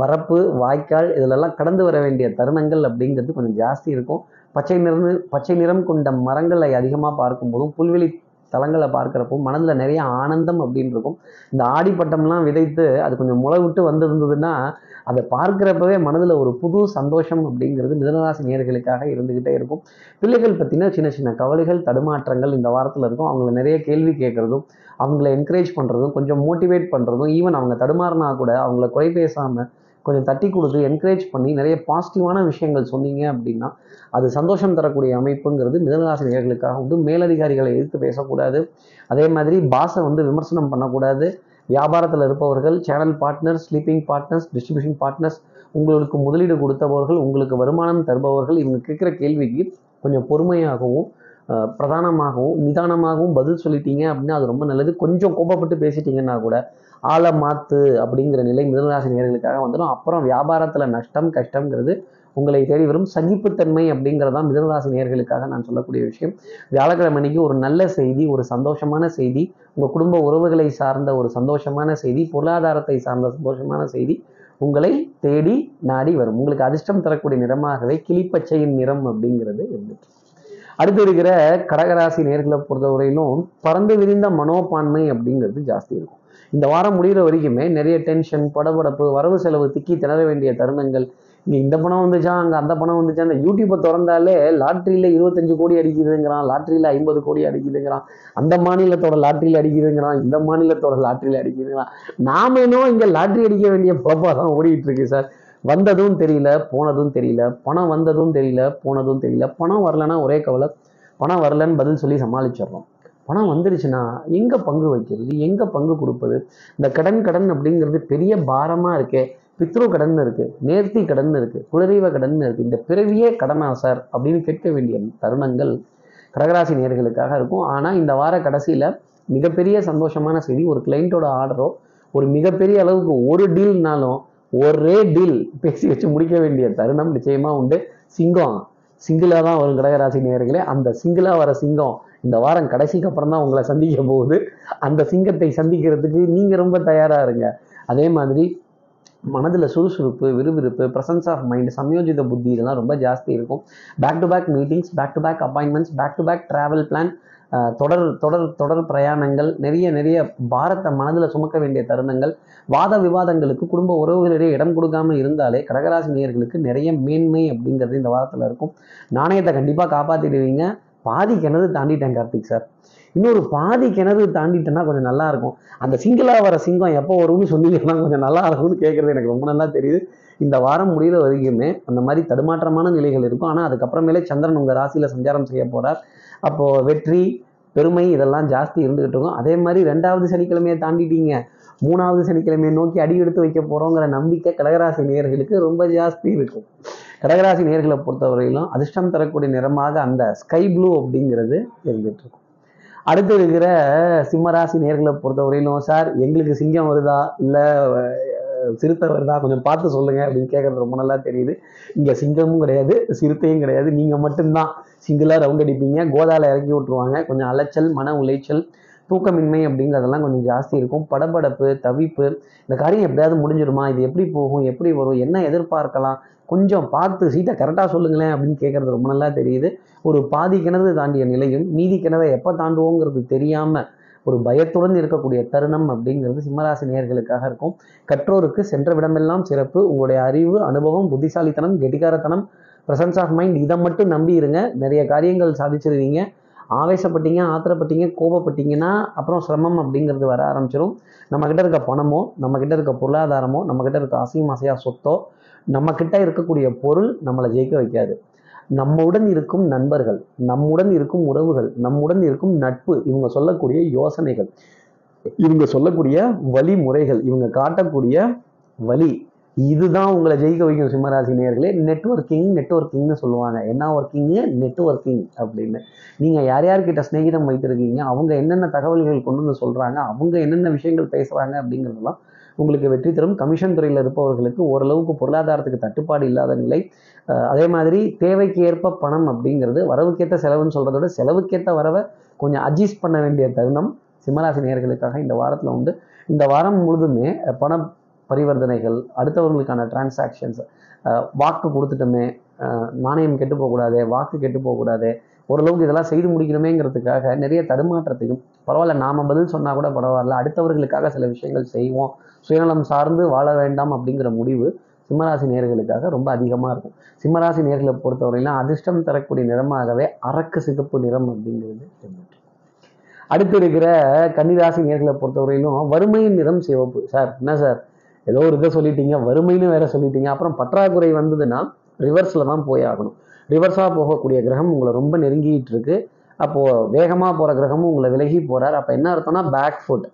வரப்பு வாய்க்கால் இதிலெல்லாம் கடந்து வர வேண்டிய தருணங்கள் அப்படிங்கிறது கொஞ்சம் ஜாஸ்தி இருக்கும். பச்சை நிறம் பச்சை நிறம் கொண்ட மரங்களை அதிகமாக பார்க்கும்போதும் புல்வெளி தலங்களை பார்க்குறப்போ மனதில் நிறைய ஆனந்தம் அப்படின்னு இருக்கும் இந்த ஆடிப்பட்டம்லாம் விதைத்து அது கொஞ்சம் முளை விட்டு வந்திருந்ததுன்னா அதை பார்க்குறப்பவே மனதில் ஒரு புது சந்தோஷம் அப்படிங்கிறது மிதனராசி நேர்களுக்காக இருந்துக்கிட்டே இருக்கும். பிள்ளைகள் பற்றின சின்ன சின்ன கவலைகள் தடுமாற்றங்கள் இந்த வாரத்தில் இருக்கும். அவங்கள நிறைய கேள்வி கேட்குறதும் அவங்கள என்கரேஜ் பண்ணுறதும் கொஞ்சம் மோட்டிவேட் பண்ணுறதும் ஈவன் அவங்க தடுமாறினா கூட அவங்கள குறை பேசாமல் கொஞ்சம் தட்டி கொடுத்து என்கரேஜ் பண்ணி நிறைய பாசிட்டிவான விஷயங்கள் சொன்னீங்க அப்படின்னா அது சந்தோஷம் தரக்கூடிய அமைப்புங்கிறது மிதனராசினியர்களுக்காக உண்டு. மேலதிகாரிகளை எதிர்த்து பேசக்கூடாது. அதே மாதிரி பாஸை வந்து விமர்சனம் பண்ணக்கூடாது. வியாபாரத்தில் இருப்பவர்கள் channel partners sleeping partners distribution partners உங்களுக்கு முதலீடு கொடுத்தவர்கள் உங்களுக்கு வருமானம் தருபவர்கள் இவங்க கேட்குற கேள்விக்கு கொஞ்சம் பொறுமையாகவும் பிரதானமாகவும் நிதானமாகவும் பதில் சொல்லிட்டீங்க அப்படின்னா அது ரொம்ப நல்லது. கொஞ்சம் கோபப்பட்டு பேசிட்டீங்கன்னா கூட ஆளை மாத்து அப்படிங்கிற நிலை மிதனராசி நேர்களுக்காக வந்துடும். அப்புறம் வியாபாரத்தில் நஷ்டம் கஷ்டங்கிறது உங்களை தேடி வரும். சகிப்புத்தன்மை அப்படிங்கிறதான் மிதனராசி நேர்களுக்காக நான் சொல்லக்கூடிய விஷயம். வியாழக்கிழமை அன்னைக்கு ஒரு நல்ல செய்தி ஒரு சந்தோஷமான செய்தி உங்கள் குடும்ப உறவுகளை சார்ந்த ஒரு சந்தோஷமான செய்தி பொருளாதாரத்தை சார்ந்த சந்தோஷமான செய்தி உங்களை தேடி நாடி வரும். உங்களுக்கு அதிர்ஷ்டம் தரக்கூடிய நிறமாகவே கிளிப்பச்சையின் நிறம் அப்படிங்கிறது இருந்துச்சு. அடுத்து இருக்கிற கடகராசி நேர்களை பொறுத்தவரையிலும் பறந்து விரிந்த மனோப்பான்மை அப்படிங்கிறது ஜாஸ்தி இருக்கும். இந்த வாரம் முடிகிற வரைக்குமே நிறைய டென்ஷன் படபடப்பு வரவு செலவு திக்கி திணற வேண்டிய தருணங்கள். இங்கே இந்த பணம் வந்துச்சா அங்கே அந்த பணம் வந்துச்சா அந்த யூடியூப்பை திறந்தாலே லாட்ரியில் இருபத்தஞ்சு கோடி அடிக்குதுங்கிறான் லாட்ரியில் ஐம்பது கோடி அடிக்குதுங்கிறான் அந்த மாநிலத்தோட லாட்ரியில் அடிக்குதுங்கிறான் இந்த மாநிலத்தோட லாட்ரியில் அடிக்குதுங்கிறான். நாம இன்னும் இங்கே லாட்ரி அடிக்க வேண்டிய பொழப்பாக தான் ஓடிட்டு இருக்கு சார். வந்ததும் தெரியல போனதும் தெரியல பணம் வந்ததும் தெரியல போனதும் தெரியல. பணம் வரலன்னா ஒரே கவலை பணம் வரலன்னு பதில் சொல்லி சமாளிச்சிடுறோம். பணம் வந்துருச்சுன்னா எங்கே பங்கு வைக்கிறது? எங்கே பங்கு கொடுப்பது? இந்த கடன் கடன் அப்படிங்கிறது பெரிய பாரமாக இருக்கே. பித்ரு கடன் இருக்கு நேர்த்தி கடன் இருக்கு குலதெய்வ கடன் இருக்கு. இந்த பிறவியே கடனா சார்? அப்படின்னு கேட்க வேண்டிய தருணங்கள் கடகராசி நேர்களுக்காக இருக்கும். ஆனால் இந்த வார கடைசியில் மிகப்பெரிய சந்தோஷமான செய்தி ஒரு கிளைண்ட்டோட ஆர்டரோ ஒரு மிகப்பெரிய அளவுக்கு ஒரு டீல்னாலும் ஒரே டீல் பேசி வச்சு முடிக்க வேண்டிய தருணம் நிச்சயமா உண்டு. சிங்கம் சிங்கிளாக தான் வரும் கடகராசி நேர்களே அந்த சிங்கிளாக வர சிங்கம் இந்த வாரம் கடைசிக்கு அப்புறம் தான் உங்களை சந்திக்க போகுது. அந்த சிங்கத்தை சந்திக்கிறதுக்கு நீங்கள் ரொம்ப தயாராக இருங்க. அதே மாதிரி மனதில் சுறுசுறுப்பு விறுவிறுப்பு ப்ரெசன்ஸ் ஆஃப் மைண்ட் சமயோஜித புத்தி இதெல்லாம் ரொம்ப ஜாஸ்தி இருக்கும். Back to back meetings back to back appointments back to back travel plan தொடர் தொடர் தொடர் பிரயாணங்கள் நிறைய நிறைய பாரத்தை மனதில் சுமக்க வேண்டிய தருணங்கள் வாத விவாதங்களுக்கு குடும்ப உறவுகளிடையே இடம் கொடுக்காம இருந்தாலே கடகராசி நேயர்களுக்கு நிறைய மேன்மை அப்படிங்கிறது இந்த வாரத்தில் இருக்கும். நாணயத்தை கண்டிப்பாக காப்பாற்றிடுவீங்க பாதி கிணறு தாண்டிட்டேன் கார்த்திக் சார். இன்னொரு பாதி கிணறு தாண்டிட்டேன்னா கொஞ்சம் நல்லா இருக்கும் அந்த சிங்கிளாக வர சிங்கம் எப்போ வரும்னு சொன்னீங்கன்னா கொஞ்சம் நல்லா இருக்கும்னு கேட்குறது எனக்கு ரொம்ப நல்லா தெரியுது. இந்த வாரம் முடிகிற வரைக்குமே அந்த மாதிரி தடுமாற்றமான நிலைகள் இருக்கும். ஆனால் அதுக்கப்புறமேலே சந்திரன் உங்கள் ராசியில் சஞ்சாரம் செய்ய போகிறார் அப்போது வெற்றி பெருமை இதெல்லாம் ஜாஸ்தி இருந்துகிட்டு இருக்கும். அதே மாதிரி ரெண்டாவது சனிக்கிழமையை தாண்டிட்டீங்க. மூணாவது சனிக்கிழமையை நோக்கி அடி எடுத்து வைக்க போகிறோங்கிற நம்பிக்கை கடகராசி நேர்களுக்கு ரொம்ப ஜாஸ்தி இருக்கும். கடகராசி நேர்களை பொறுத்தவரையிலும் அதிர்ஷ்டம் தரக்கூடிய நிறமாக அந்த ஸ்கை ப்ளூ அப்படிங்கிறது இருந்துட்டு இருக்கும் அடுத்து இருக்கிற சிம்மராசி நேர்களை பொறுத்தவரையிலும் சார் எங்களுக்கு சிங்கம் வருதா? இல்லை சிறுத்தை வருதா? கொஞ்சம் பார்த்து சொல்லுங்க அப்படின்னு கேட்கறது ரொம்ப நல்லா தெரியுது. இங்கே சிங்கமும் கிடையாது சிறுத்தையும் கிடையாது. நீங்கள் மட்டும்தான் சிங்கிளாக ரவுண்ட் அடிப்பீங்க. கோதாவில் இறக்கி விட்ருவாங்க கொஞ்சம் அலைச்சல் மன உளைச்சல் தூக்கமின்மை அப்படிங்கிறதெல்லாம் கொஞ்சம் ஜாஸ்தி இருக்கும். படபடப்பு தவிப்பு இந்த காரியம் எப்படியாவது முடிஞ்சிருமா? இது எப்படி போகும்? எப்படி வரும்? என்ன எதிர்பார்க்கலாம்? கொஞ்சம் பார்த்து சீட்டை கரெக்டாக சொல்லுங்களேன் அப்படின்னு கேட்குறது ரொம்ப நல்லா தெரியுது. ஒரு பாதி கிணறு தாண்டிய நிலையும் மீதி கிணறை எப்போ தாண்டுவோங்கிறது தெரியாமல் ஒரு பயத்துடன் இருக்கக்கூடிய தருணம் அப்படிங்கிறது சிம்மராசி நேர்களுக்காக இருக்கும். கற்றோருக்கு சென்ற விடமெல்லாம் சிறப்பு. உங்களுடைய அறிவு அனுபவம் புத்திசாலித்தனம் கெட்டிகாரத்தனம் ப்ரெசன்ஸ் ஆஃப் மைண்ட் இதை மட்டும் நம்பி இருங்க. நிறைய காரியங்கள் சாதிச்சிருவீங்க. ஆவேசப்பட்டீங்க ஆத்திரப்பட்டீங்க கோபப்பட்டீங்கன்னா அப்புறம் சிரமம் அப்படிங்கிறது வர ஆரம்பிச்சிடும் நம்மக்கிட்ட இருக்க பணமோ நம்மக்கிட்ட இருக்க பொருளாதாரமோ நம்மக்கிட்ட இருக்க அசையும் அசையா சொத்தோ நம்ம கிட்ட இருக்கக்கூடிய பொருள் நம்மளை ஜெயிக்க வைக்காது. நம்முடன் இருக்கும் நண்பர்கள் நம்முடன் இருக்கும் உறவுகள் நம்முடன் இருக்கும் நட்பு இவங்க சொல்லக்கூடிய யோசனைகள் இவங்க சொல்லக்கூடிய வழிமுறைகள் இவங்க காட்டக்கூடிய வழி இதுதான் உங்களை ஜெயிக்க வைக்கும் சிம்மராசி நேர்களே நெட்வொர்க்கிங் நெட்ஒர்க்கிங்னு சொல்லுவாங்க. என்ன ஒர்க்கிங்கு நெட்ஒர்க்கிங் அப்படின்னு. நீங்கள் யார் யார்கிட்ட ஸ்நேகிதம் வைத்திருக்கீங்க? அவங்க என்னென்ன தகவல்கள் கொண்டு வந்து சொல்கிறாங்க அவங்க என்னென்ன விஷயங்கள் பேசுகிறாங்க அப்படிங்கிறதெல்லாம் உங்களுக்கு வெற்றி தரும். கமிஷன் துறையில் இருப்பவர்களுக்கு ஓரளவுக்கு பொருளாதாரத்துக்கு தட்டுப்பாடு இல்லாத நிலை. அதே மாதிரி தேவைக்கு ஏற்ப பணம் அப்படிங்கிறது வரவுக்கேற்ற செலவுன்னு சொல்கிறத விட செலவுக்கேற்ற வரவை கொஞ்சம் அட்ஜஸ்ட் பண்ண வேண்டிய தருணம் சிம்மராசி நேர்களுக்காக இந்த வாரத்தில் உண்டு. இந்த வாரம் முழுதுமே பண பரிவர்த்தனைகள் அடுத்தவர்களுக்கான டிரான்சாக்ஷன்ஸ் வாக்கு கொடுத்துட்டோமே நாணயம் கெட்டு போகக்கூடாது வாக்கு கெட்டு போகக்கூடாது ஓரளவுக்கு இதெல்லாம் செய்து முடிக்கணுமேங்கிறதுக்காக நிறைய தடுமாற்றத்தையும் பரவாயில்ல நாம பதில் சொன்னால் கூட பரவாயில்ல அடுத்தவர்களுக்காக சில விஷயங்கள் செய்வோம் சுயநலம் சார்ந்து வாழ வேண்டாம் அப்படிங்கிற முடிவு சிம்மராசி நேர்களுக்காக ரொம்ப அதிகமாக இருக்கும். சிம்மராசி நேர்களை பொறுத்தவரையிலும் அதிர்ஷ்டம் தரக்கூடிய நிறமாகவே அரக்கு சிகப்பு நிறம் அப்படிங்கிறது அடுத்து இருக்கிற கன்னிராசி நேர்களை பொறுத்தவரையிலும் வறுமையின் நிறம் சிவப்பு. சார் என்ன சார்? ஏதோ ஒரு இதை சொல்லிட்டீங்க வறுமைன்னு வேற சொல்லிட்டீங்க. அப்புறம் பற்றாக்குறை வந்ததுன்னா ரிவர்ஸில் தான் போய் ஆகணும். ரிவர்ஸாக போகக்கூடிய கிரகம் உங்களை ரொம்ப நெருங்கிட்டு இருக்கு. அப்போது வேகமாக போகிற கிரகமும் உங்களை விலகி போகிறார் அப்போ என்ன அர்த்தம்னா பேக் ஃபுட்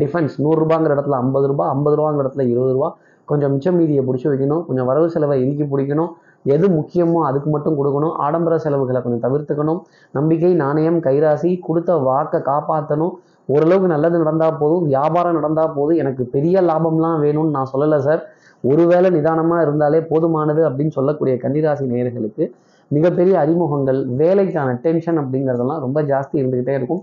டிஃபென்ஸ் நூறுரூபாங்கிற இடத்துல ஐம்பது ரூபா ஐம்பது ரூபாங்கிற இடத்துல இருபது ரூபா. கொஞ்சம் மிச்சம் மீதியை பிடிச்சி வைக்கணும். கொஞ்சம் வரவு செலவை இறுக்கி பிடிக்கணும். எது முக்கியமோ அதுக்கு மட்டும் கொடுக்கணும். ஆடம்பர செலவுகளை கொஞ்சம் தவிர்த்துக்கணும். நம்பிக்கை நாணயம் கைராசி கொடுத்த வாக்கை காப்பாற்றணும் ஓரளவுக்கு நல்லது நடந்தால் போதும். வியாபாரம் நடந்தால் போதும். எனக்கு பெரிய லாபம்லாம் வேணும்னு நான் சொல்லலை சார் ஒருவேளை நிதானமாக இருந்தாலே போதுமானது அப்படின்னு சொல்லக்கூடிய கன்னிராசி நேயர்களுக்கு மிகப்பெரிய அறிமுகங்கள் வேலைக்கான டென்ஷன் அப்படிங்கிறதெல்லாம் ரொம்ப ஜாஸ்தி இருந்துக்கிட்டே இருக்கும்.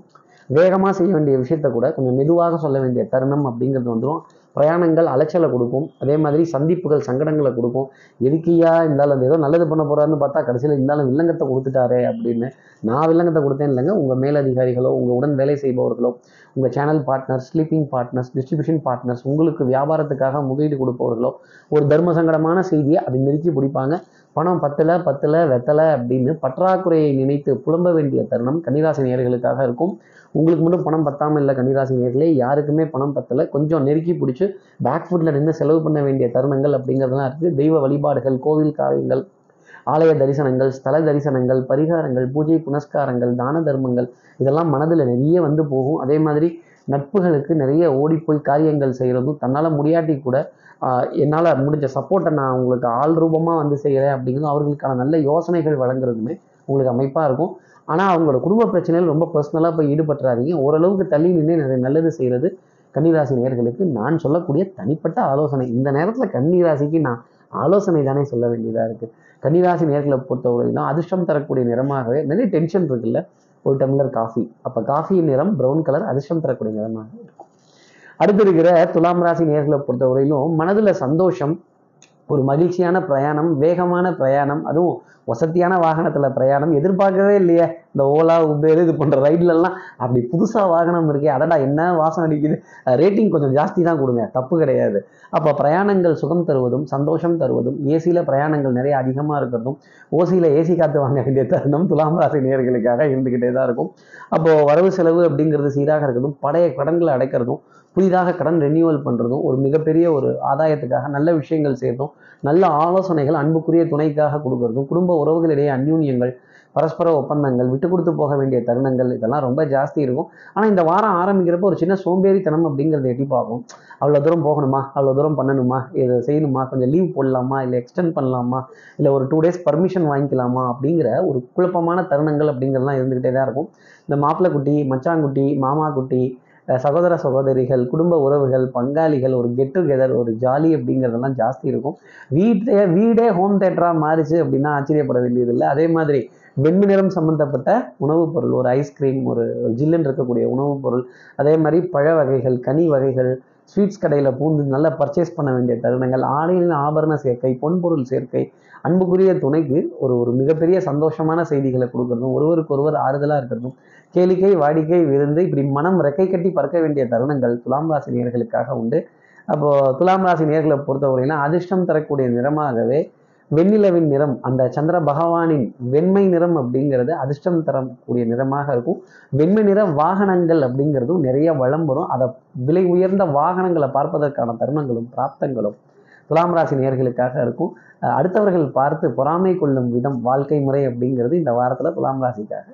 வேகமாக செய்ய வேண்டிய விஷயத்த கூட கொஞ்சம் மெதுவாக சொல்ல வேண்டிய தருணம் அப்படிங்கிறது வந்துடும் பிரயாணங்கள் அலைச்சலை கொடுக்கும். அதே மாதிரி சந்திப்புகள் சங்கடங்களை கொடுக்கும். எதுக்கியா இருந்தாலும் அந்த ஏதோ நல்லது பண்ண போறாருன்னு பார்த்தா கடைசியில் இருந்தாலும் வில்லங்கத்தை கொடுத்துட்டாரே அப்படின்னு நான் வில்லங்கத்தை கொடுத்தேன் இல்லைங்க. உங்கள் மேலதிகாரிகளோ உங்கள் உடன் வேலை செய்பவர்களோ உங்கள் channel partners sleeping partners distribution partners உங்களுக்கு வியாபாரத்துக்காக முதலீடு கொடுப்பவர்களோ ஒரு தர்ம சங்கடமான செய்தியை அதை நெருக்கி பிடிப்பாங்க. பணம் பத்தில் பத்தில் வெத்தலை அப்படின்னு பற்றாக்குறையை நினைத்து புலம்ப வேண்டிய தருணம் கன்னிராசி நேர்களுக்காக இருக்கும். உங்களுக்கு மட்டும் பணம் பத்தாமல் இல்லை கன்னிராசி நேர்களே யாருக்குமே பணம் பத்தலை. கொஞ்சம் நெருக்கி பிடிச்சி பேக் ஃபுட்டில் நின்று செலவு பண்ண வேண்டிய தருணங்கள் அப்படிங்கிறதுலாம் இருக்குது தெய்வ வழிபாடுகள் கோவில் காரியங்கள் ஆலய தரிசனங்கள் ஸ்தல தரிசனங்கள் பரிகாரங்கள் பூஜை புனஸ்காரங்கள் தான தர்மங்கள் இதெல்லாம் மனதில் நிறைய வந்து போகும். அதே மாதிரி நட்புகளுக்கு நிறைய ஓடிப்போய் காரியங்கள் செய்கிறதும் தன்னால் முடியாட்டி கூட என்னால் முடிஞ்ச சப்போர்ட்டை நான் உங்களுக்கு ஆள் ரூபமாக வந்து செய்கிறேன் அப்படிங்கிறது அவர்களுக்கான நல்ல யோசனைகள் வழங்குறதுமே உங்களுக்கு அமைப்பாக இருக்கும். ஆனால் அவங்களோட குடும்ப பிரச்சனையில் ரொம்ப பர்சனலாக போய் ஈடுபட்டுறாதீங்க. ஓரளவுக்கு தள்ளி நின்று நிறைய நல்லது செய்கிறது கன்னிராசி நேர்களுக்கு நான் சொல்லக்கூடிய தனிப்பட்ட ஆலோசனை. இந்த நேரத்தில் கன்னிராசிக்கு நான் ஆலோசனை தானே சொல்ல வேண்டியதாக இருக்குது கன்னிராசி நேர்களை பொறுத்தவரையிலும் அதிர்ஷ்டம் தரக்கூடிய நிறமாகவே நிறைய டென்ஷன் இருக்குல்ல. ஒரு டம்ளர் காஃபி அப்போ காஃபியின் நிறம் ப்ரௌன் கலர் அதிர்ஷ்டம் தரக்கூடிய நிறமாக அடுத்து இருக்கிற துலாம் ராசி நேர்களை பொறுத்தவரையிலும் மனதில் சந்தோஷம் ஒரு மகிழ்ச்சியான பிரயாணம் வேகமான பிரயாணம் அதுவும் வசதியான வாகனத்தில் பிரயாணம் எதிர்பார்க்கவே இல்லையே இந்த ஓலா உபேர் இது போன்ற ரைட்லலாம் அப்படி புதுசாக வாகனம் இருக்கே அடடா என்ன வாசம் அடிக்குது. ரேட்டிங் கொஞ்சம் ஜாஸ்தி தான் கொடுங்க தப்பு கிடையாது. அப்போ பிரயாணங்கள் சுகம் தருவதும் சந்தோஷம் தருவதும் ஏசியில் பிரயாணங்கள் நிறைய அதிகமாக இருக்கிறதும் ஓசியில் ஏசி காற்று வாங்க வேண்டிய தருணம் துலாம் ராசி நேயர்களுக்காக இருந்துக்கிட்டே தான் இருக்கும். அப்போது வரவு செலவு அப்படிங்கிறது சீராக இருக்கிறதும் பழைய கடன்களை அடைக்கிறதும் புதிதாக கடன் ரெனியூவல் பண்ணுறதும் ஒரு மிகப்பெரிய ஒரு ஆதாயத்துக்காக நல்ல விஷயங்கள் செய்கிறதும் நல்ல ஆலோசனைகள் அன்புக்குரிய துணைக்காக கொடுக்கறதும் குடும்ப உறவுகளிடையே அந்யூன்யங்கள் பரஸ்பர ஒப்பந்தங்கள் விட்டு கொடுத்து போக வேண்டிய தருணங்கள் இதெல்லாம் ரொம்ப ஜாஸ்தி இருக்கும். ஆனால் இந்த வாரம் ஆரம்பிக்கிறப்ப ஒரு சின்ன சோம்பேறித்தனம் அப்படிங்கிறத எட்டி பார்க்கும் அவ்வளோ தூரம் போகணுமா? அவ்வளோ தூரம் பண்ணணுமா? இதை செய்யணுமா? கொஞ்சம் லீவ் போடலாமா? இல்லை எக்ஸ்டெண்ட் பண்ணலாமா? இல்லை ஒரு டூ டேஸ் பர்மிஷன் வாங்கிக்கலாமா? அப்படிங்கிற ஒரு குழப்பமான தருணங்கள் அப்படிங்கிறதுலாம் இருந்துக்கிட்டே தான் இருக்கும். இந்த மாப்பிள்ளை குட்டி மச்சாங்குட்டி மாமா குட்டி சகோதர சகோதரிகள் குடும்ப உறவுகள் பங்காளிகள் ஒரு கெட் டுகெதர் ஒரு ஜாலி அப்படிங்கிறதெல்லாம் ஜாஸ்தி இருக்கும். வீட்டே வீடே ஹோம் தேட்டராக மாறிச்சு அப்படின்னா ஆச்சரியப்பட வேண்டியதில்லை. அதே மாதிரி வெண்மை நிறம் சம்மந்தப்பட்ட உணவுப் பொருள் ஒரு ஐஸ்கிரீம் ஒரு ஜில்லுன்னு இருக்கக்கூடிய உணவுப் பொருள் அதே மாதிரி பழ வகைகள் கனி வகைகள் ஸ்வீட்ஸ் கடையில் பூந்து நல்லா பர்ச்சேஸ் பண்ண வேண்டிய தருணங்கள் ஆடையின் ஆபரண சேர்க்கை பொன்பொருள் சேர்க்கை அன்புக்குரிய துணைக்கு ஒரு ஒரு மிகப்பெரிய சந்தோஷமான செய்திகளை கொடுக்கறதும் ஒருவருக்கு ஒருவர் ஆறுதலாக இருக்கிறதும் கேளிக்கை வாடிக்கை விருந்து இப்படி மனம் ரெக்கை கட்டி பறக்க வேண்டிய தருணங்கள் துலாம் ராசி நேர்களுக்காக உண்டு. அப்போ துலாம் ராசி நேர்களை பொறுத்தவரையிலும் அதிர்ஷ்டம் தரக்கூடிய நிறமாகவே வெண்ணிலவின் நிறம் அந்த சந்திர பகவானின் வெண்மை நிறம் அப்படிங்கிறது அதிர்ஷ்டம் தரக்கூடிய நிறமாக இருக்கும். வெண்மை நிற வாகனங்கள் அப்படிங்கிறதும் நிறைய வளம் வரும். அதை விலை உயர்ந்த வாகனங்களை பார்ப்பதற்கான தருணங்களும் பிராப்தங்களும் துலாம் ராசி நேர்களுக்காக இருக்கும். அடுத்தவர்கள் பார்த்து பொறாமை கொள்ளும் விதம் வாழ்க்கை முறை அப்படிங்கிறது இந்த வாரத்தில் துலாம் ராசிக்காக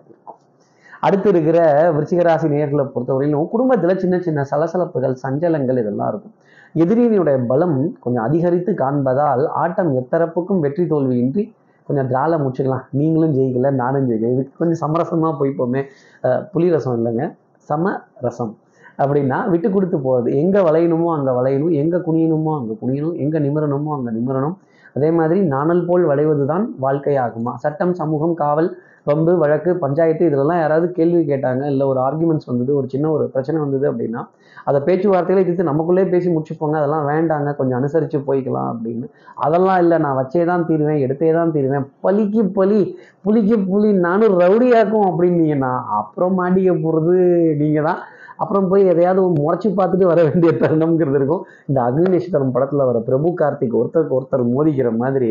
அடுத்து இருக்கிற விருச்சிகராசி நேர்களை பொறுத்தவரையிலும் குடும்பத்தில் சின்ன சின்ன சலசலப்புகள் சஞ்சலங்கள் இதெல்லாம் இருக்கும். எதிரியினுடைய பலம் கொஞ்சம் அதிகரித்து காண்பதால் ஆட்டம் எத்தரப்புக்கும் வெற்றி தோல்வியின்றி கொஞ்சம் டிரால முடிச்சுக்கலாம். நீங்களும் ஜெயிக்கல நானும் ஜெயிக்கல. இதுக்கு கொஞ்சம் சமரசமாக போய்ப்போமே. அஹ் புலி ரசம் இல்லைங்க. சம ரசம். அப்படின்னா விட்டு கொடுத்து போகிறது எங்கே வளையணுமோ அங்கே வளையணும். எங்கே குனியணுமோ அங்கே குனியணும். எங்கே நிமிரணுமோ அங்கே நிமிரணும். அதே மாதிரி நாணல் போல் வளைவது தான் வாழ்க்கையாகுமா? சட்டம் சமூகம் காவல் வம்பு வழக்கு பஞ்சாயத்து இதிலெல்லாம் யாராவது கேள்வி கேட்டாங்க இல்லை ஒரு ஆர்குமெண்ட்ஸ் வந்தது ஒரு சின்ன ஒரு பிரச்சனை வந்தது அப்படின்னா அதை பேச்சுவார்த்தைகளை தீர்த்து நமக்குள்ளே பேசி முடிச்சுப்போங்க அதெல்லாம் வேண்டாங்க கொஞ்சம் அனுசரித்து போய்க்கலாம் அப்படின்னு. அதெல்லாம் இல்லை நான் வச்சே தான் தீருவேன் எடுத்தே தான் தீருவேன் பலிக்கு பலி புலிக்கு புலி நானும் ரவுடியாக்கும் அப்படின்னீங்கன்னா அப்புறம் மாட்டிக்க போகிறது நீங்கள் தான். அப்புறம் போய் எதையாவது முறைச்சி பார்த்துட்டு வர வேண்டிய தருணம்ங்கிறது இருக்கும். இந்த அக்னி நட்சத்திரம் படத்தில் வர பிரபு கார்த்திக் ஒருத்தருக்கு ஒருத்தர் மோதிக்கிற மாதிரி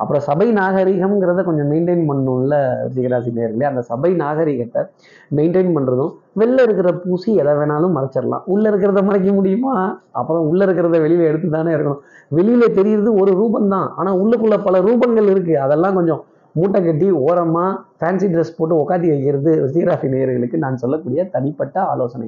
அப்புறம் சபை நாகரிகம்ங்கிறத கொஞ்சம் மெயின்டைன் பண்ணணும்ல ரிஷிகராசி நேர்களே அந்த சபை நாகரிகத்தை மெயின்டைன் பண்ணுறதும் வெளில இருக்கிற பூசி எதை வேணாலும் மறைச்சிடலாம். உள்ளே இருக்கிறத மறைக்க முடியுமா? அப்புறம் உள்ளே இருக்கிறத வெளியில் எடுத்து தானே இருக்கணும். வெளியில் தெரியுறது ஒரு ரூபந்தான் ஆனால் உள்ளுக்குள்ள பல ரூபங்கள் இருக்குது அதெல்லாம் கொஞ்சம் மூட்டை கட்டி ஓரமாக ஃபேன்சி ட்ரெஸ் போட்டு உக்காத்தி வைக்கிறது ரிஷிகராசி நேயர்களுக்கு நான் சொல்லக்கூடிய தனிப்பட்ட ஆலோசனை.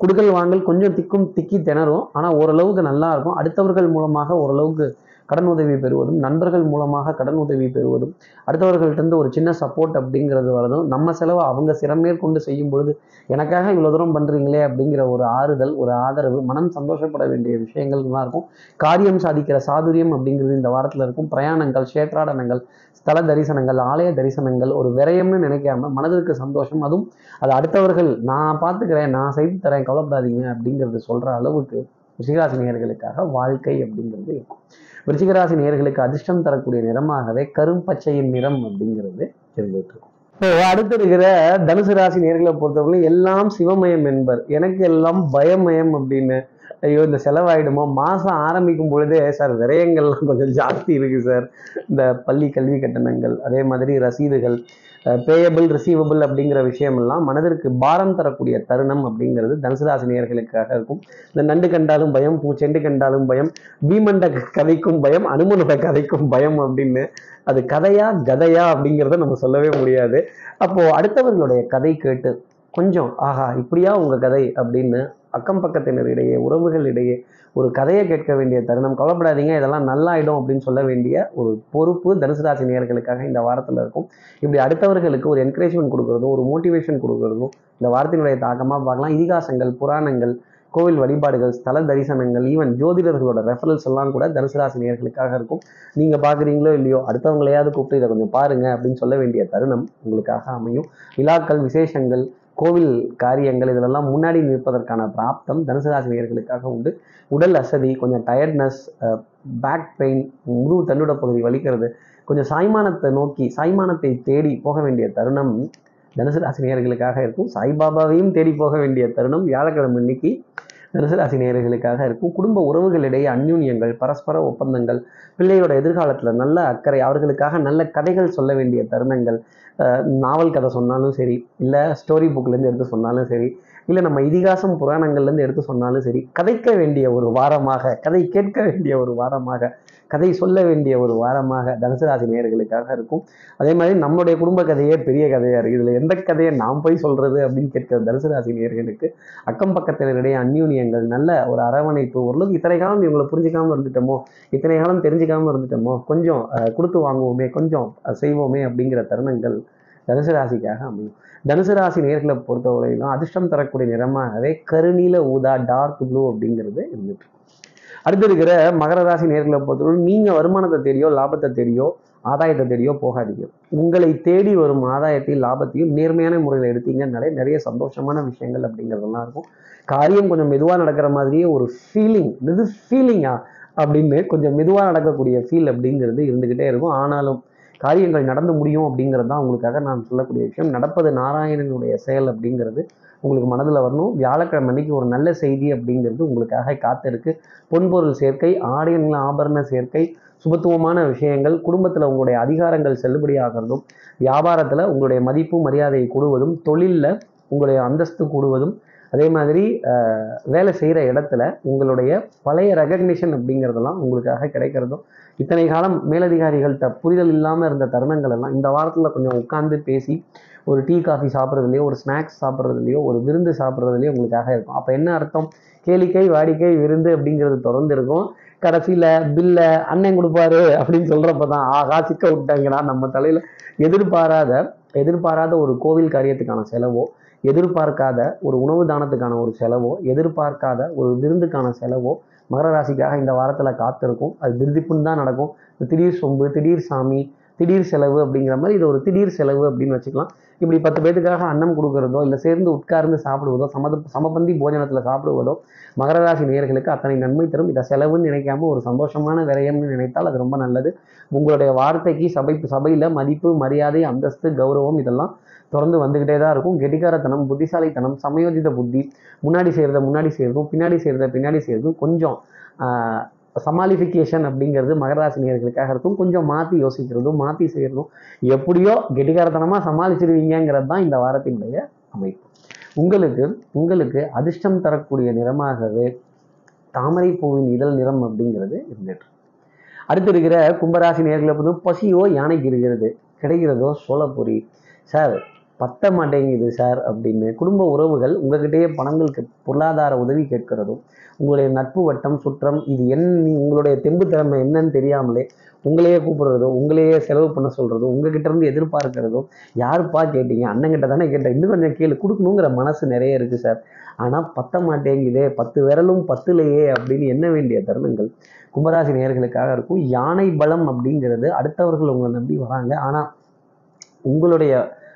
குடுக்கல் வாங்கல் கொஞ்சம் திக்கும் திக்கி திணறும். ஆனால் ஓரளவுக்கு நல்லா இருக்கும். அடுத்தவர்கள் மூலமாக ஓரளவுக்கு கடன் உதவி பெறுவதும் நண்பர்கள் மூலமாக கடன் உதவி பெறுவதும் அடுத்தவர்கள்ட்டேருந்து ஒரு சின்ன சப்போர்ட் அப்படிங்கிறது வரதும் நம்ம செலவை அவங்க சிறமேற்கொண்டு செய்யும் பொழுது எனக்காக இவ்வளோ தூரம் பண்ணுறீங்களே அப்படிங்கிற ஒரு ஆறுதல் ஒரு ஆதரவு மனம் சந்தோஷப்பட வேண்டிய விஷயங்கள் தான் இருக்கும். காரியம் சாதிக்கிற சாதுரியம் அப்படிங்கிறது இந்த வாரத்தில் இருக்கும். பிரயாணங்கள் சேற்றாடனங்கள் ஸ்தல தரிசனங்கள் ஆலய தரிசனங்கள் ஒரு விரயம்னு நினைக்காம மனதிற்கு சந்தோஷம் அதுவும் அது அடுத்தவர்கள் நான் பார்த்துக்கிறேன் நான் செய்து தரேன் கவலைப்படாதீங்க அப்படிங்கிறது சொல்கிற அளவுக்கு ரிஷிகராசி வாழ்க்கை அப்படிங்கிறது இருக்கும். விருச்சிகராசி நேர்களுக்கு அதிர்ஷ்டம் தரக்கூடிய நிறமாகவே கரும்பச்சையின் நிறம் அப்படிங்கிறது இருந்துட்டு இருக்கும் இப்போ அடுத்து இருக்கிற தனுசு ராசி நேர்களை பொறுத்தவரை எல்லாம் சிவமயம் என்பர். எனக்கு எல்லாம் பயமயம் அப்படின்னு ஐயோ இந்த செலவாயிடுமோ? மாதம் ஆரம்பிக்கும் பொழுதே சார் விரயங்கள்லாம் கொஞ்சம் ஜாஸ்தி இருக்குது சார். இந்த பள்ளி கல்வி கட்டணங்கள் அதே மாதிரி ரசீதுகள் பேயபிள் ரிசீவபிள் அப்படிங்கிற விஷயமெல்லாம் மனதிற்கு பாரம் தரக்கூடிய தருணம் அப்படிங்கிறது தனுசுராசி நேர்களுக்காக இருக்கும். இந்த நண்டு கண்டாலும் பயம் பூச்செண்டு கண்டாலும் பயம் பீமண்ட கதைக்கும் பயம் அனுமனோட கதைக்கும் பயம் அப்படின்னு அது கதையா கதையா அப்படிங்கிறத நம்ம சொல்லவே முடியாது. அப்போது அடுத்தவர்களுடைய கதை கேட்டு கொஞ்சம் ஆஹா இப்படியா உங்கள் கதை? அப்படின்னு அக்கம் பக்கத்தினரிடையே உறவுகளிடையே ஒரு கதையை கேட்க வேண்டிய தருணம். கவலைப்படாதீங்க இதெல்லாம் நல்லாயிடும் அப்படின்னு சொல்ல வேண்டிய ஒரு பொறுப்பு தனுசு ராசி இந்த வாரத்தில் இருக்கும். இப்படி அடுத்தவர்களுக்கு ஒரு என்கரேஜ்மெண்ட் கொடுக்குறதும் ஒரு மோட்டிவேஷன் கொடுக்குறதும் இந்த வாரத்தினுடைய தாக்கமாக பார்க்கலாம். இதிகாசங்கள் புராணங்கள் கோவில் வழிபாடுகள் ஸ்தல தரிசனங்கள் ஈவன் ஜோதிடர்களோட ரெஃபரல்ஸ் எல்லாம் கூட தனுசு ராசி இருக்கும். நீங்கள் பார்க்குறீங்களோ இல்லையோ அடுத்தவங்களையாவது கூப்பிட்டு இதை கொஞ்சம் பாருங்கள் அப்படின்னு சொல்ல வேண்டிய தருணம் உங்களுக்காக அமையும். விழாக்கள் விசேஷங்கள் கோவில் காரியங்கள் இதிலெல்லாம் முன்னாடி நிற்பதற்கான பிராப்தம் தனுசு ராசி உண்டு. உடல் அசதி கொஞ்சம் டயர்ட்னஸ் பேக் பெயின் முதுகு தண்டுட பகுதி வலிக்கிறது. கொஞ்சம் சாய்மானத்தை நோக்கி சாய்மானத்தை தேடி போக வேண்டிய தருணம் தனுசு ராசி இருக்கும். சாய்பாபாவையும் தேடி போக வேண்டிய தருணம் வியாழக்கிழமை இன்னைக்கு ரிசராசி ராசி நேயர்களுக்காக இருக்கும். குடும்ப உறவுகளிடையே அந்யூன்யங்கள் பரஸ்பர ஒப்பந்தங்கள் பிள்ளையோட எதிர்காலத்தில் நல்ல அக்கறை அவர்களுக்காக நல்ல கதைகள் சொல்ல வேண்டிய தருணங்கள் நாவல் கதை சொன்னாலும் சரி இல்லை ஸ்டோரி புக்லேருந்து எடுத்து சொன்னாலும் சரி இல்லை நம்ம இதிகாசம் புராணங்கள்லேருந்து எடுத்து சொன்னாலும் சரி கதைக்க வேண்டிய ஒரு வாரமாக கதை கேட்க வேண்டிய ஒரு வாரமாக கதை சொல்ல வேண்டிய ஒரு வாரமாக தனுசு ராசி நேயர்களுக்காக இருக்கும். அதே மாதிரி நம்மளுடைய குடும்ப கதையே பெரிய கதையாக இருக்குது இதில் எந்த கதையை நாம் போய் சொல்கிறது அப்படின்னு கேட்கிற தனுசு ராசி நேயர்களுக்கு அக்கம் பக்கத்தினரிடையே அந்யூன்யங்கள் நல்ல ஒரு அரவணைப்பு ஓரளவுக்கு இத்தனை காலம் இவங்களை புரிஞ்சிக்காமல் இருந்துட்டோமோ இத்தனை காலம் தெரிஞ்சுக்காமல் இருந்துட்டோமோ கொஞ்சம் கொடுத்து வாங்குவோமே கொஞ்சம் செய்வோமே அப்படிங்கிற தருணங்கள் தனுசு ராசிக்காக அமையும். தனுசு ராசி நேர்களை பொறுத்தவரையிலும் அதிர்ஷ்டம் தரக்கூடிய நிறமாகவே கருநீல ஊதா டார்க் ப்ளூ அப்படிங்கிறது இருந்துட்டு அடுத்து இருக்கிற மகர ராசி நேர்களை பொறுத்தவரை நீங்கள் வருமானத்தை தேடியோ லாபத்தை தேடியோ ஆதாயத்தை தேடியோ போகாதீங்க. உங்களை தேடி வரும் ஆதாயத்தையும் லாபத்தையும் நேர்மையான முறையில் எடுத்தீங்கன்னாலே நிறைய சந்தோஷமான விஷயங்கள் அப்படிங்கிறதெல்லாம் இருக்கும். காரியம் கொஞ்சம் மெதுவாக நடக்கிற மாதிரியே ஒரு ஃபீலிங் இது ஃபீலிங்கா அப்படின்னு கொஞ்சம் மெதுவாக நடக்கக்கூடிய ஃபீல் அப்படிங்கிறது இருந்துக்கிட்டே இருக்கும். ஆனாலும் காரியங்கள் நடந்து முடியும் அப்படிங்கிறது தான் உங்களுக்காக நான் சொல்லக்கூடிய விஷயம். நடப்பது நாராயணனுடைய செயல் அப்படிங்கிறது உங்களுக்கு மனதில் வரணும். வியாழக்கிழமை அன்னைக்கு ஒரு நல்ல செய்தி அப்படிங்கிறது உங்களுக்காக காத்திருக்கு. பொன்பொருள் சேர்க்கை ஆடையன்ல ஆபரண சேர்க்கை சுபத்துவமான விஷயங்கள் குடும்பத்தில் உங்களுடைய அதிகாரங்கள் செல்லுபடியாகிறதும் வியாபாரத்தில் உங்களுடைய மதிப்பு மரியாதை கூடுவதும் தொழிலில் உங்களுடைய அந்தஸ்து கூடுவதும் அதே மாதிரி வேலை செய்கிற இடத்துல உங்களுடைய பழைய ரெகக்னிஷன் அப்படிங்கிறதெல்லாம் உங்களுக்காக கிடைக்கிறதும் இத்தனை காலம் மேலதிகாரிகள்கிட்ட புரிதல் இல்லாமல் இருந்த தருணங்கள் எல்லாம் இந்த வாரத்தில் கொஞ்சம் உட்கார்ந்து பேசி ஒரு டீ காஃபி சாப்பிட்றதுலையோ ஒரு ஸ்நாக்ஸ் சாப்பிட்றதுலையோ ஒரு விருந்து சாப்பிட்றதுலையோ உங்களுக்காக இருக்கும். அப்போ என்ன அர்த்தம்? கேளிக்கை வாடிக்கை விருந்து அப்படிங்கிறது தொடர்ந்து இருக்கும். கடைசியில் பில்ல அண்ணன் கொடுப்பாரு அப்படின்னு சொல்கிறப்ப தான் ஆகா சிக்க விட்டாங்கடா நம்ம தலையில் எதிர்பாராத எதிர்பாராத ஒரு கோவில் காரியத்துக்கான செலவோ எதிர்பார்க்காத ஒரு உணவு தானத்துக்கான ஒரு செலவோ எதிர்பார்க்காத ஒரு விருந்துக்கான செலவோ மகர ராசிக்காக இந்த வாரத்தில் காத்திருக்கும். அது திருதிப்புன்னு தான் நடக்கும். திடீர் சொம்பு திடீர் சாமி திடீர் செலவு அப்படிங்கிற மாதிரி இது ஒரு திடீர் செலவு அப்படின்னு வச்சுக்கலாம். இப்படி பத்து பேத்துக்காக அன்னம் கொடுக்கறதோ இல்லை சேர்ந்து உட்கார்ந்து சாப்பிடுவதோ சமத சமபந்தி போஜனத்தில் சாப்பிடுவதோ மகர ராசி நேயர்களுக்கு அத்தனை நன்மை தரும். இதை செலவுன்னு நினைக்காம ஒரு சந்தோஷமான விரயம்னு நினைத்தால் அது ரொம்ப நல்லது. உங்களுடைய வார்த்தைக்கு சபை சபையில் மதிப்பு மரியாதை அந்தஸ்து கௌரவம் இதெல்லாம் தொடர்ந்து வந்துக்கிட்டே தான் இருக்கும். கெட்டிக்காரத்தனம் புத்திசாலித்தனம் சமயோஜித புத்தி முன்னாடி செய்கிறத முன்னாடி செய்கிறதும் பின்னாடி செய்கிறத பின்னாடி செய்கிறதும் கொஞ்சம் சமாளிஃபிகேஷன் அப்படிங்கிறது மகராசினியர்களுக்காக இருக்கும். கொஞ்சம் மாற்றி யோசிக்கிறதும் மாற்றி செய்கிறதும் எப்படியோ கெட்டிகாரத்தனமாக சமாளிச்சிருவீங்கிறது தான் இந்த வாரத்தினுடைய அமைப்பு. உங்களுக்கு உங்களுக்கு அதிர்ஷ்டம் தரக்கூடிய நிறமாகவே தாமரை பூவின் இதழ் நிறம் அப்படிங்கிறது இருந்துட்டு அடுத்து இருக்கிற கும்பராசி நேர்களை வந்து பசியோ யானைக்கு இருக்கிறது கிடைக்கிறதோ சோளப்பொரி சார் பத்த மாட்டேங்குது சார் அப்படின்னு குடும்ப உறவுகள் உங்ககிட்டயே பணங்களுக்கு பொருளாதார உதவி கேட்கிறதும் உங்களுடைய நட்பு வட்டம் சுற்றம் இது என் உங்களுடைய தெம்பு திறமை என்னன்னு தெரியாமலே உங்களையே கூப்பிடுறதோ உங்களையே செலவு பண்ண சொல்கிறதோ உங்ககிட்ட இருந்து எதிர்பார்க்கிறதோ யாருப்பா கேட்டீங்க? அண்ணங்கிட்ட தானே கேட்டேன். இன்னும் கொஞ்சம் கேளு. கொடுக்கணுங்கிற மனசு நிறைய இருக்குது சார். ஆனால் பத்த மாட்டேங்குதே. பத்து விரலும் பத்துலையே அப்படின்னு எண்ண வேண்டிய தருணங்கள்? கும்பராசி நேர்களுக்காக இருக்கும். யானை பலம் அப்படிங்கிறது அடுத்தவர்கள் உங்களை நம்பி வராங்க. ஆனால் உங்களுடைய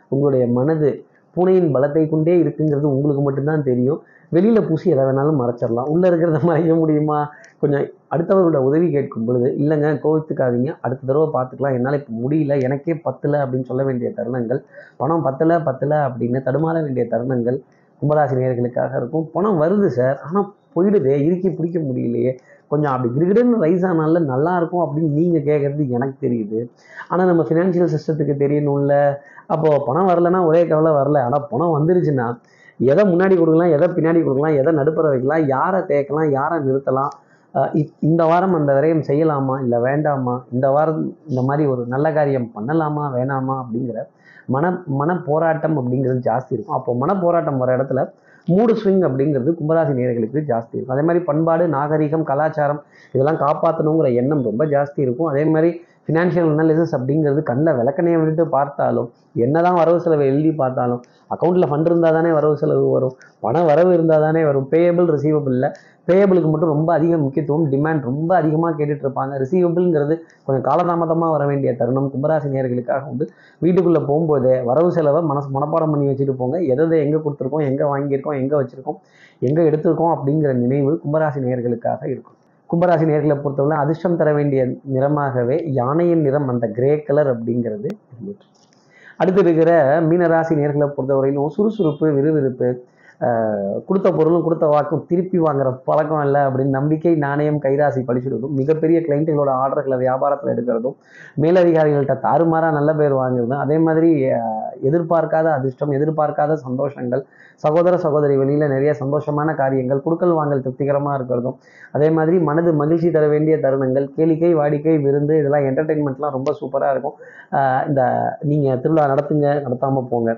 உங்களுடைய மனது பூனையின் பலத்தை கொண்டே இருக்குங்கிறது உங்களுக்கு மட்டும்தான் தெரியும். வெளியில் பூசி எதை வேணாலும் மறைச்சிடலாம். உள்ளே இருக்கிறத மறைக்க முடியுமா? கொஞ்சம் அடுத்தவர்களோட உதவி கேட்கும் பொழுது இல்லைங்க கோவித்துக்காதீங்க. அடுத்த தடவை பார்த்துக்கலாம். என்னால் இப்போ முடியல. எனக்கே பத்தலை அப்படின்னு சொல்ல வேண்டிய தருணங்கள். பணம் பத்தலை பத்தலை அப்படின்னு தடுமாற வேண்டிய தருணங்கள் கும்பராசினியர்களுக்காக இருக்கும். பணம் வருது சார் ஆனால் போயிடுதே இறுக்கி பிடிக்க முடியலையே. கொஞ்சம் அப்படி கிடுகிடுன்னு ரைஸ் ஆனால நல்லா இருக்கும் அப்படின்னு நீங்கள் கேட்குறது எனக்கு தெரியுது. ஆனால் நம்ம ஃபினான்ஷியல் சிஸ்டத்துக்கு தெரியணும்ல. அப்போது பணம் வரலைன்னா ஒரே கவலை வரல. ஆனால் பணம் வந்துருச்சுன்னா எதை முன்னாடி கொடுக்கலாம் எதை பின்னாடி கொடுக்கலாம் எதை நடுப்புற வைக்கலாம் யாரை தேக்கலாம் யாரை நிறுத்தலாம் இப்- இந்த வாரம் அந்த விரயம் செய்யலாமா இல்லை வேண்டாமா இந்த வாரம் இந்த மாதிரி ஒரு நல்ல காரியம் பண்ணலாமா வேணாமா அப்படிங்கிற மன மன போராட்டம் அப்படிங்கிறது ஜாஸ்தி இருக்கும். அப்போ மன போராட்டம் வர இடத்துல மூடு ஸ்விங் அப்படிங்கிறது கும்பராசி நேர்களுக்கு ஜாஸ்தி இருக்கும். அதே மாதிரி பண்பாடு நாகரிகம் கலாச்சாரம் இதெல்லாம் காப்பாற்றணுங்கிற எண்ணம் ரொம்ப ஜாஸ்தி இருக்கும். அதே மாதிரி ஃபினான்ஷியல் அனாலிசிஸ் அப்படிங்கிறது கண்ணில் விளக்கணையை விட்டு பார்த்தாலும் என்ன தான் வரவு செலவை எழுதி பார்த்தாலும் அக்கௌண்ட்டில் ஃபண்ட் இருந்தால் தானே வரவு செலவு வரும். பண வரவு இருந்தால் தானே வரும் பேயபிள் ரிசீவபிளில் பேயபிளுக்கு மட்டும் ரொம்ப அதிக முக்கியத்துவம் டிமாண்ட் ரொம்ப அதிகமாக கேட்டுட்டு இருப்பாங்க. ரிசீவபிள்ங்கிறது கொஞ்சம் காலதாமதமாக வர வேண்டிய தருணம். கும்பராசி நேயர்களுக்காக உண்டு. வீட்டுக்குள்ளே போகும்போதே வரவு செலவை மனசு மனப்பாடம் பண்ணி வச்சுட்டு போங்க. எதை எங்கே கொடுத்துருக்கோம் எங்கே வாங்கியிருக்கோம் எங்கே வச்சுருக்கோம் எங்கே எடுத்திருக்கோம் அப்படிங்கிற நினைவு கும்பராசி நேயர்களுக்காக இருக்கும். கும்பராசி நேர்களை பொறுத்தவரை அதிர்ஷ்டம் தர வேண்டிய நிறமாகவே யானையின் நிறம் அந்த கிரே கலர் அப்படிங்கிறது இருந்துட்டு அடுத்து இருக்கிற மீனராசி நேர்களை பொறுத்தவரையிலும் சுறுசுறுப்பு விறுவிறுப்பு கொடுத்த பொருளும் கொடுத்த வாக்கும் திருப்பி வாங்குற பழக்கம் இல்லை அப்படின்னு நம்பிக்கை நாணயம் கைராசி படிச்சுடுறதும் மிகப்பெரிய கிளைண்ட்டுகளோட ஆர்டர்களை வியாபாரத்தில் எடுக்கிறதும் மேலதிகாரிகள்கிட்ட தாறுமாறாக நல்ல பேர் வாங்குறதும் அதே மாதிரி எதிர்பார்க்காத அதிர்ஷ்டம் எதிர்பார்க்காத சந்தோஷங்கள் சகோதர சகோதரி வெளியில் நிறைய சந்தோஷமான காரியங்கள் குடுக்கல் வாங்கல் திருப்திகரமாக இருக்கிறதும் அதே மாதிரி மனது மகிழ்ச்சி தர வேண்டிய தருணங்கள் கேளிக்கை வாடிக்கை விருந்து இதெல்லாம் என்டர்டெயின்மெண்ட்லாம் ரொம்ப சூப்பராக இருக்கும். இந்த நீங்கள் திருவிழா நடத்துங்க நடத்தாமல் போங்க.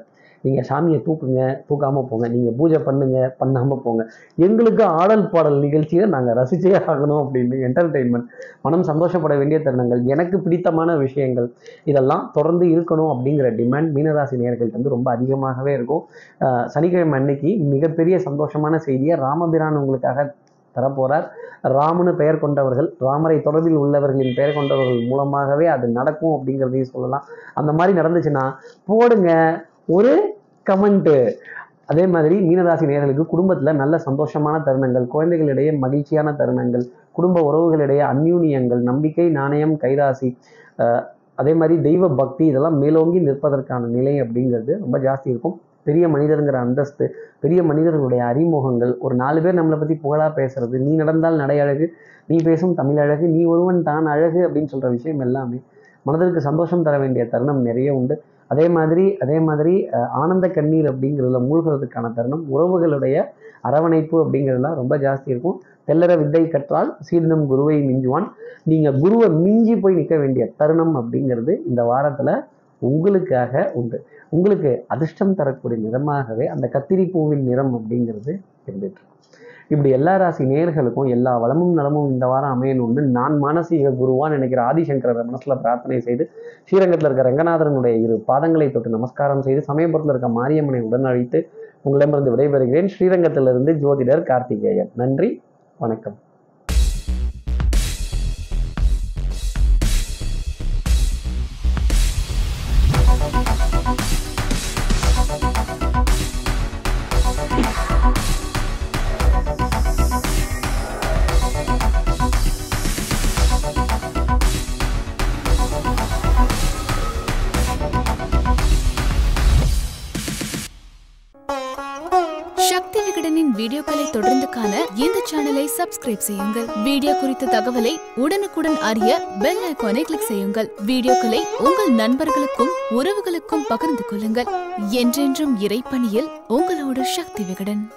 நீங்கள் சாமியை தூக்குங்க தூக்காமல் போங்க நீங்கள் பூஜை பண்ணுங்க பண்ணாமல் போங்க. எங்களுக்கு ஆடல் பாடல் நிகழ்ச்சியை நாங்கள் ரசிச்சே ஆகணும் அப்படின்னு என்டர்டெயின்மெண்ட் மனம் சந்தோஷப்பட வேண்டிய தருணங்கள் எனக்கு பிடித்தமான விஷயங்கள் இதெல்லாம் தொடர்ந்து இருக்கணும் அப்படிங்கிற டிமாண்ட் மீனராசி நேர்கள்ட்ட வந்து ரொம்ப அதிகமாகவே இருக்கும். சனிக்கிழமை அன்னைக்கு மிகப்பெரிய சந்தோஷமான செய்தியை ராமபிரான் உங்களுக்காக தரப்போகிறார் ராமனு பெயர் கொண்டவர்கள் ராமரை தொடர்பில் உள்ளவர்களின் பெயர் கொண்டவர்கள் மூலமாகவே அது நடக்கும் அப்படிங்கிறதையும் சொல்லலாம். அந்த மாதிரி நடந்துச்சுன்னா போடுங்க ஒரு கமெண்ட்டு அதே மாதிரி மீனராசி நேர்களுக்கு குடும்பத்தில் நல்ல சந்தோஷமான தருணங்கள் குழந்தைகளிடையே மகிழ்ச்சியான தருணங்கள் குடும்ப உறவுகளிடையே அந்யூனியங்கள் நம்பிக்கை நாணயம் கைராசி அதே மாதிரி தெய்வ பக்தி இதெல்லாம் மேலோங்கி நிற்பதற்கான நிலை அப்படிங்கிறது ரொம்ப ஜாஸ்தி இருக்கும். பெரிய மனிதருங்கிற அந்தஸ்து பெரிய மனிதர்களுடைய அறிமுகங்கள் ஒரு நாலு பேர் நம்மளை பற்றி புகழாக பேசுறது நீ நடந்தால் நடை அழகு நீ பேசும் தமிழ் அழகு நீ ஒருவன் தான் அழகு அப்படின்னு சொல்கிற விஷயம் எல்லாமே மனதிற்கு சந்தோஷம் தர வேண்டிய தருணம் நிறைய உண்டு. அதே மாதிரி அதே மாதிரி ஆனந்த கண்ணீர் அப்படிங்கிறதுல மூழ்கிறதுக்கான தருணம் உறவுகளுடைய அரவணைப்பு அப்படிங்கிறதுலாம் ரொம்ப ஜாஸ்தி இருக்கும். தெல்லற வித்தை கற்றால் சீர்தம் குருவை மிஞ்சுவான். நீங்கள் குருவை மிஞ்சி போய் நிற்க வேண்டிய தருணம் அப்படிங்கிறது இந்த வாரத்தில் உங்களுக்காக உண்டு. உங்களுக்கு அதிர்ஷ்டம் தரக்கூடிய நிறமாகவே அந்த கத்திரி பூவின் நிறம் அப்படிங்கிறது இருந்துட்டு இப்படி எல்லா ராசி நேர்களுக்கும் எல்லா வளமும் நலமும் இந்த வாரம் அமையணும்னு நான் மானசீக குருவான் நினைக்கிற ஆதிசங்கர மனசில் பிரார்த்தனை செய்து ஸ்ரீரங்கத்தில் இருக்க ரங்கநாதரனுடைய இரு பாதங்களை தொட்டு நமஸ்காரம் செய்து சமயபுரத்தில் இருக்க மாரியம்மனை உடன் அழைத்து உங்களிடமிருந்து விடைபெறுகிறேன். ஸ்ரீரங்கத்திலிருந்து ஜோதிடர் கார்த்திகேயன். நன்றி வணக்கம். சப்ஸ்கிரைப் செய்யுங்கள். வீடியோ குறித்த தகவலை உடனுக்குடன் அறிய பெல் ஐக்கானை கிளிக் செய்யுங்கள். வீடியோக்களை உங்கள் நண்பர்களுக்கும் உறவுகளுக்கும் பகிர்ந்து கொள்ளுங்கள். என்றென்றும் இறைப்பணியில் உங்களோட சக்தி விகடன்.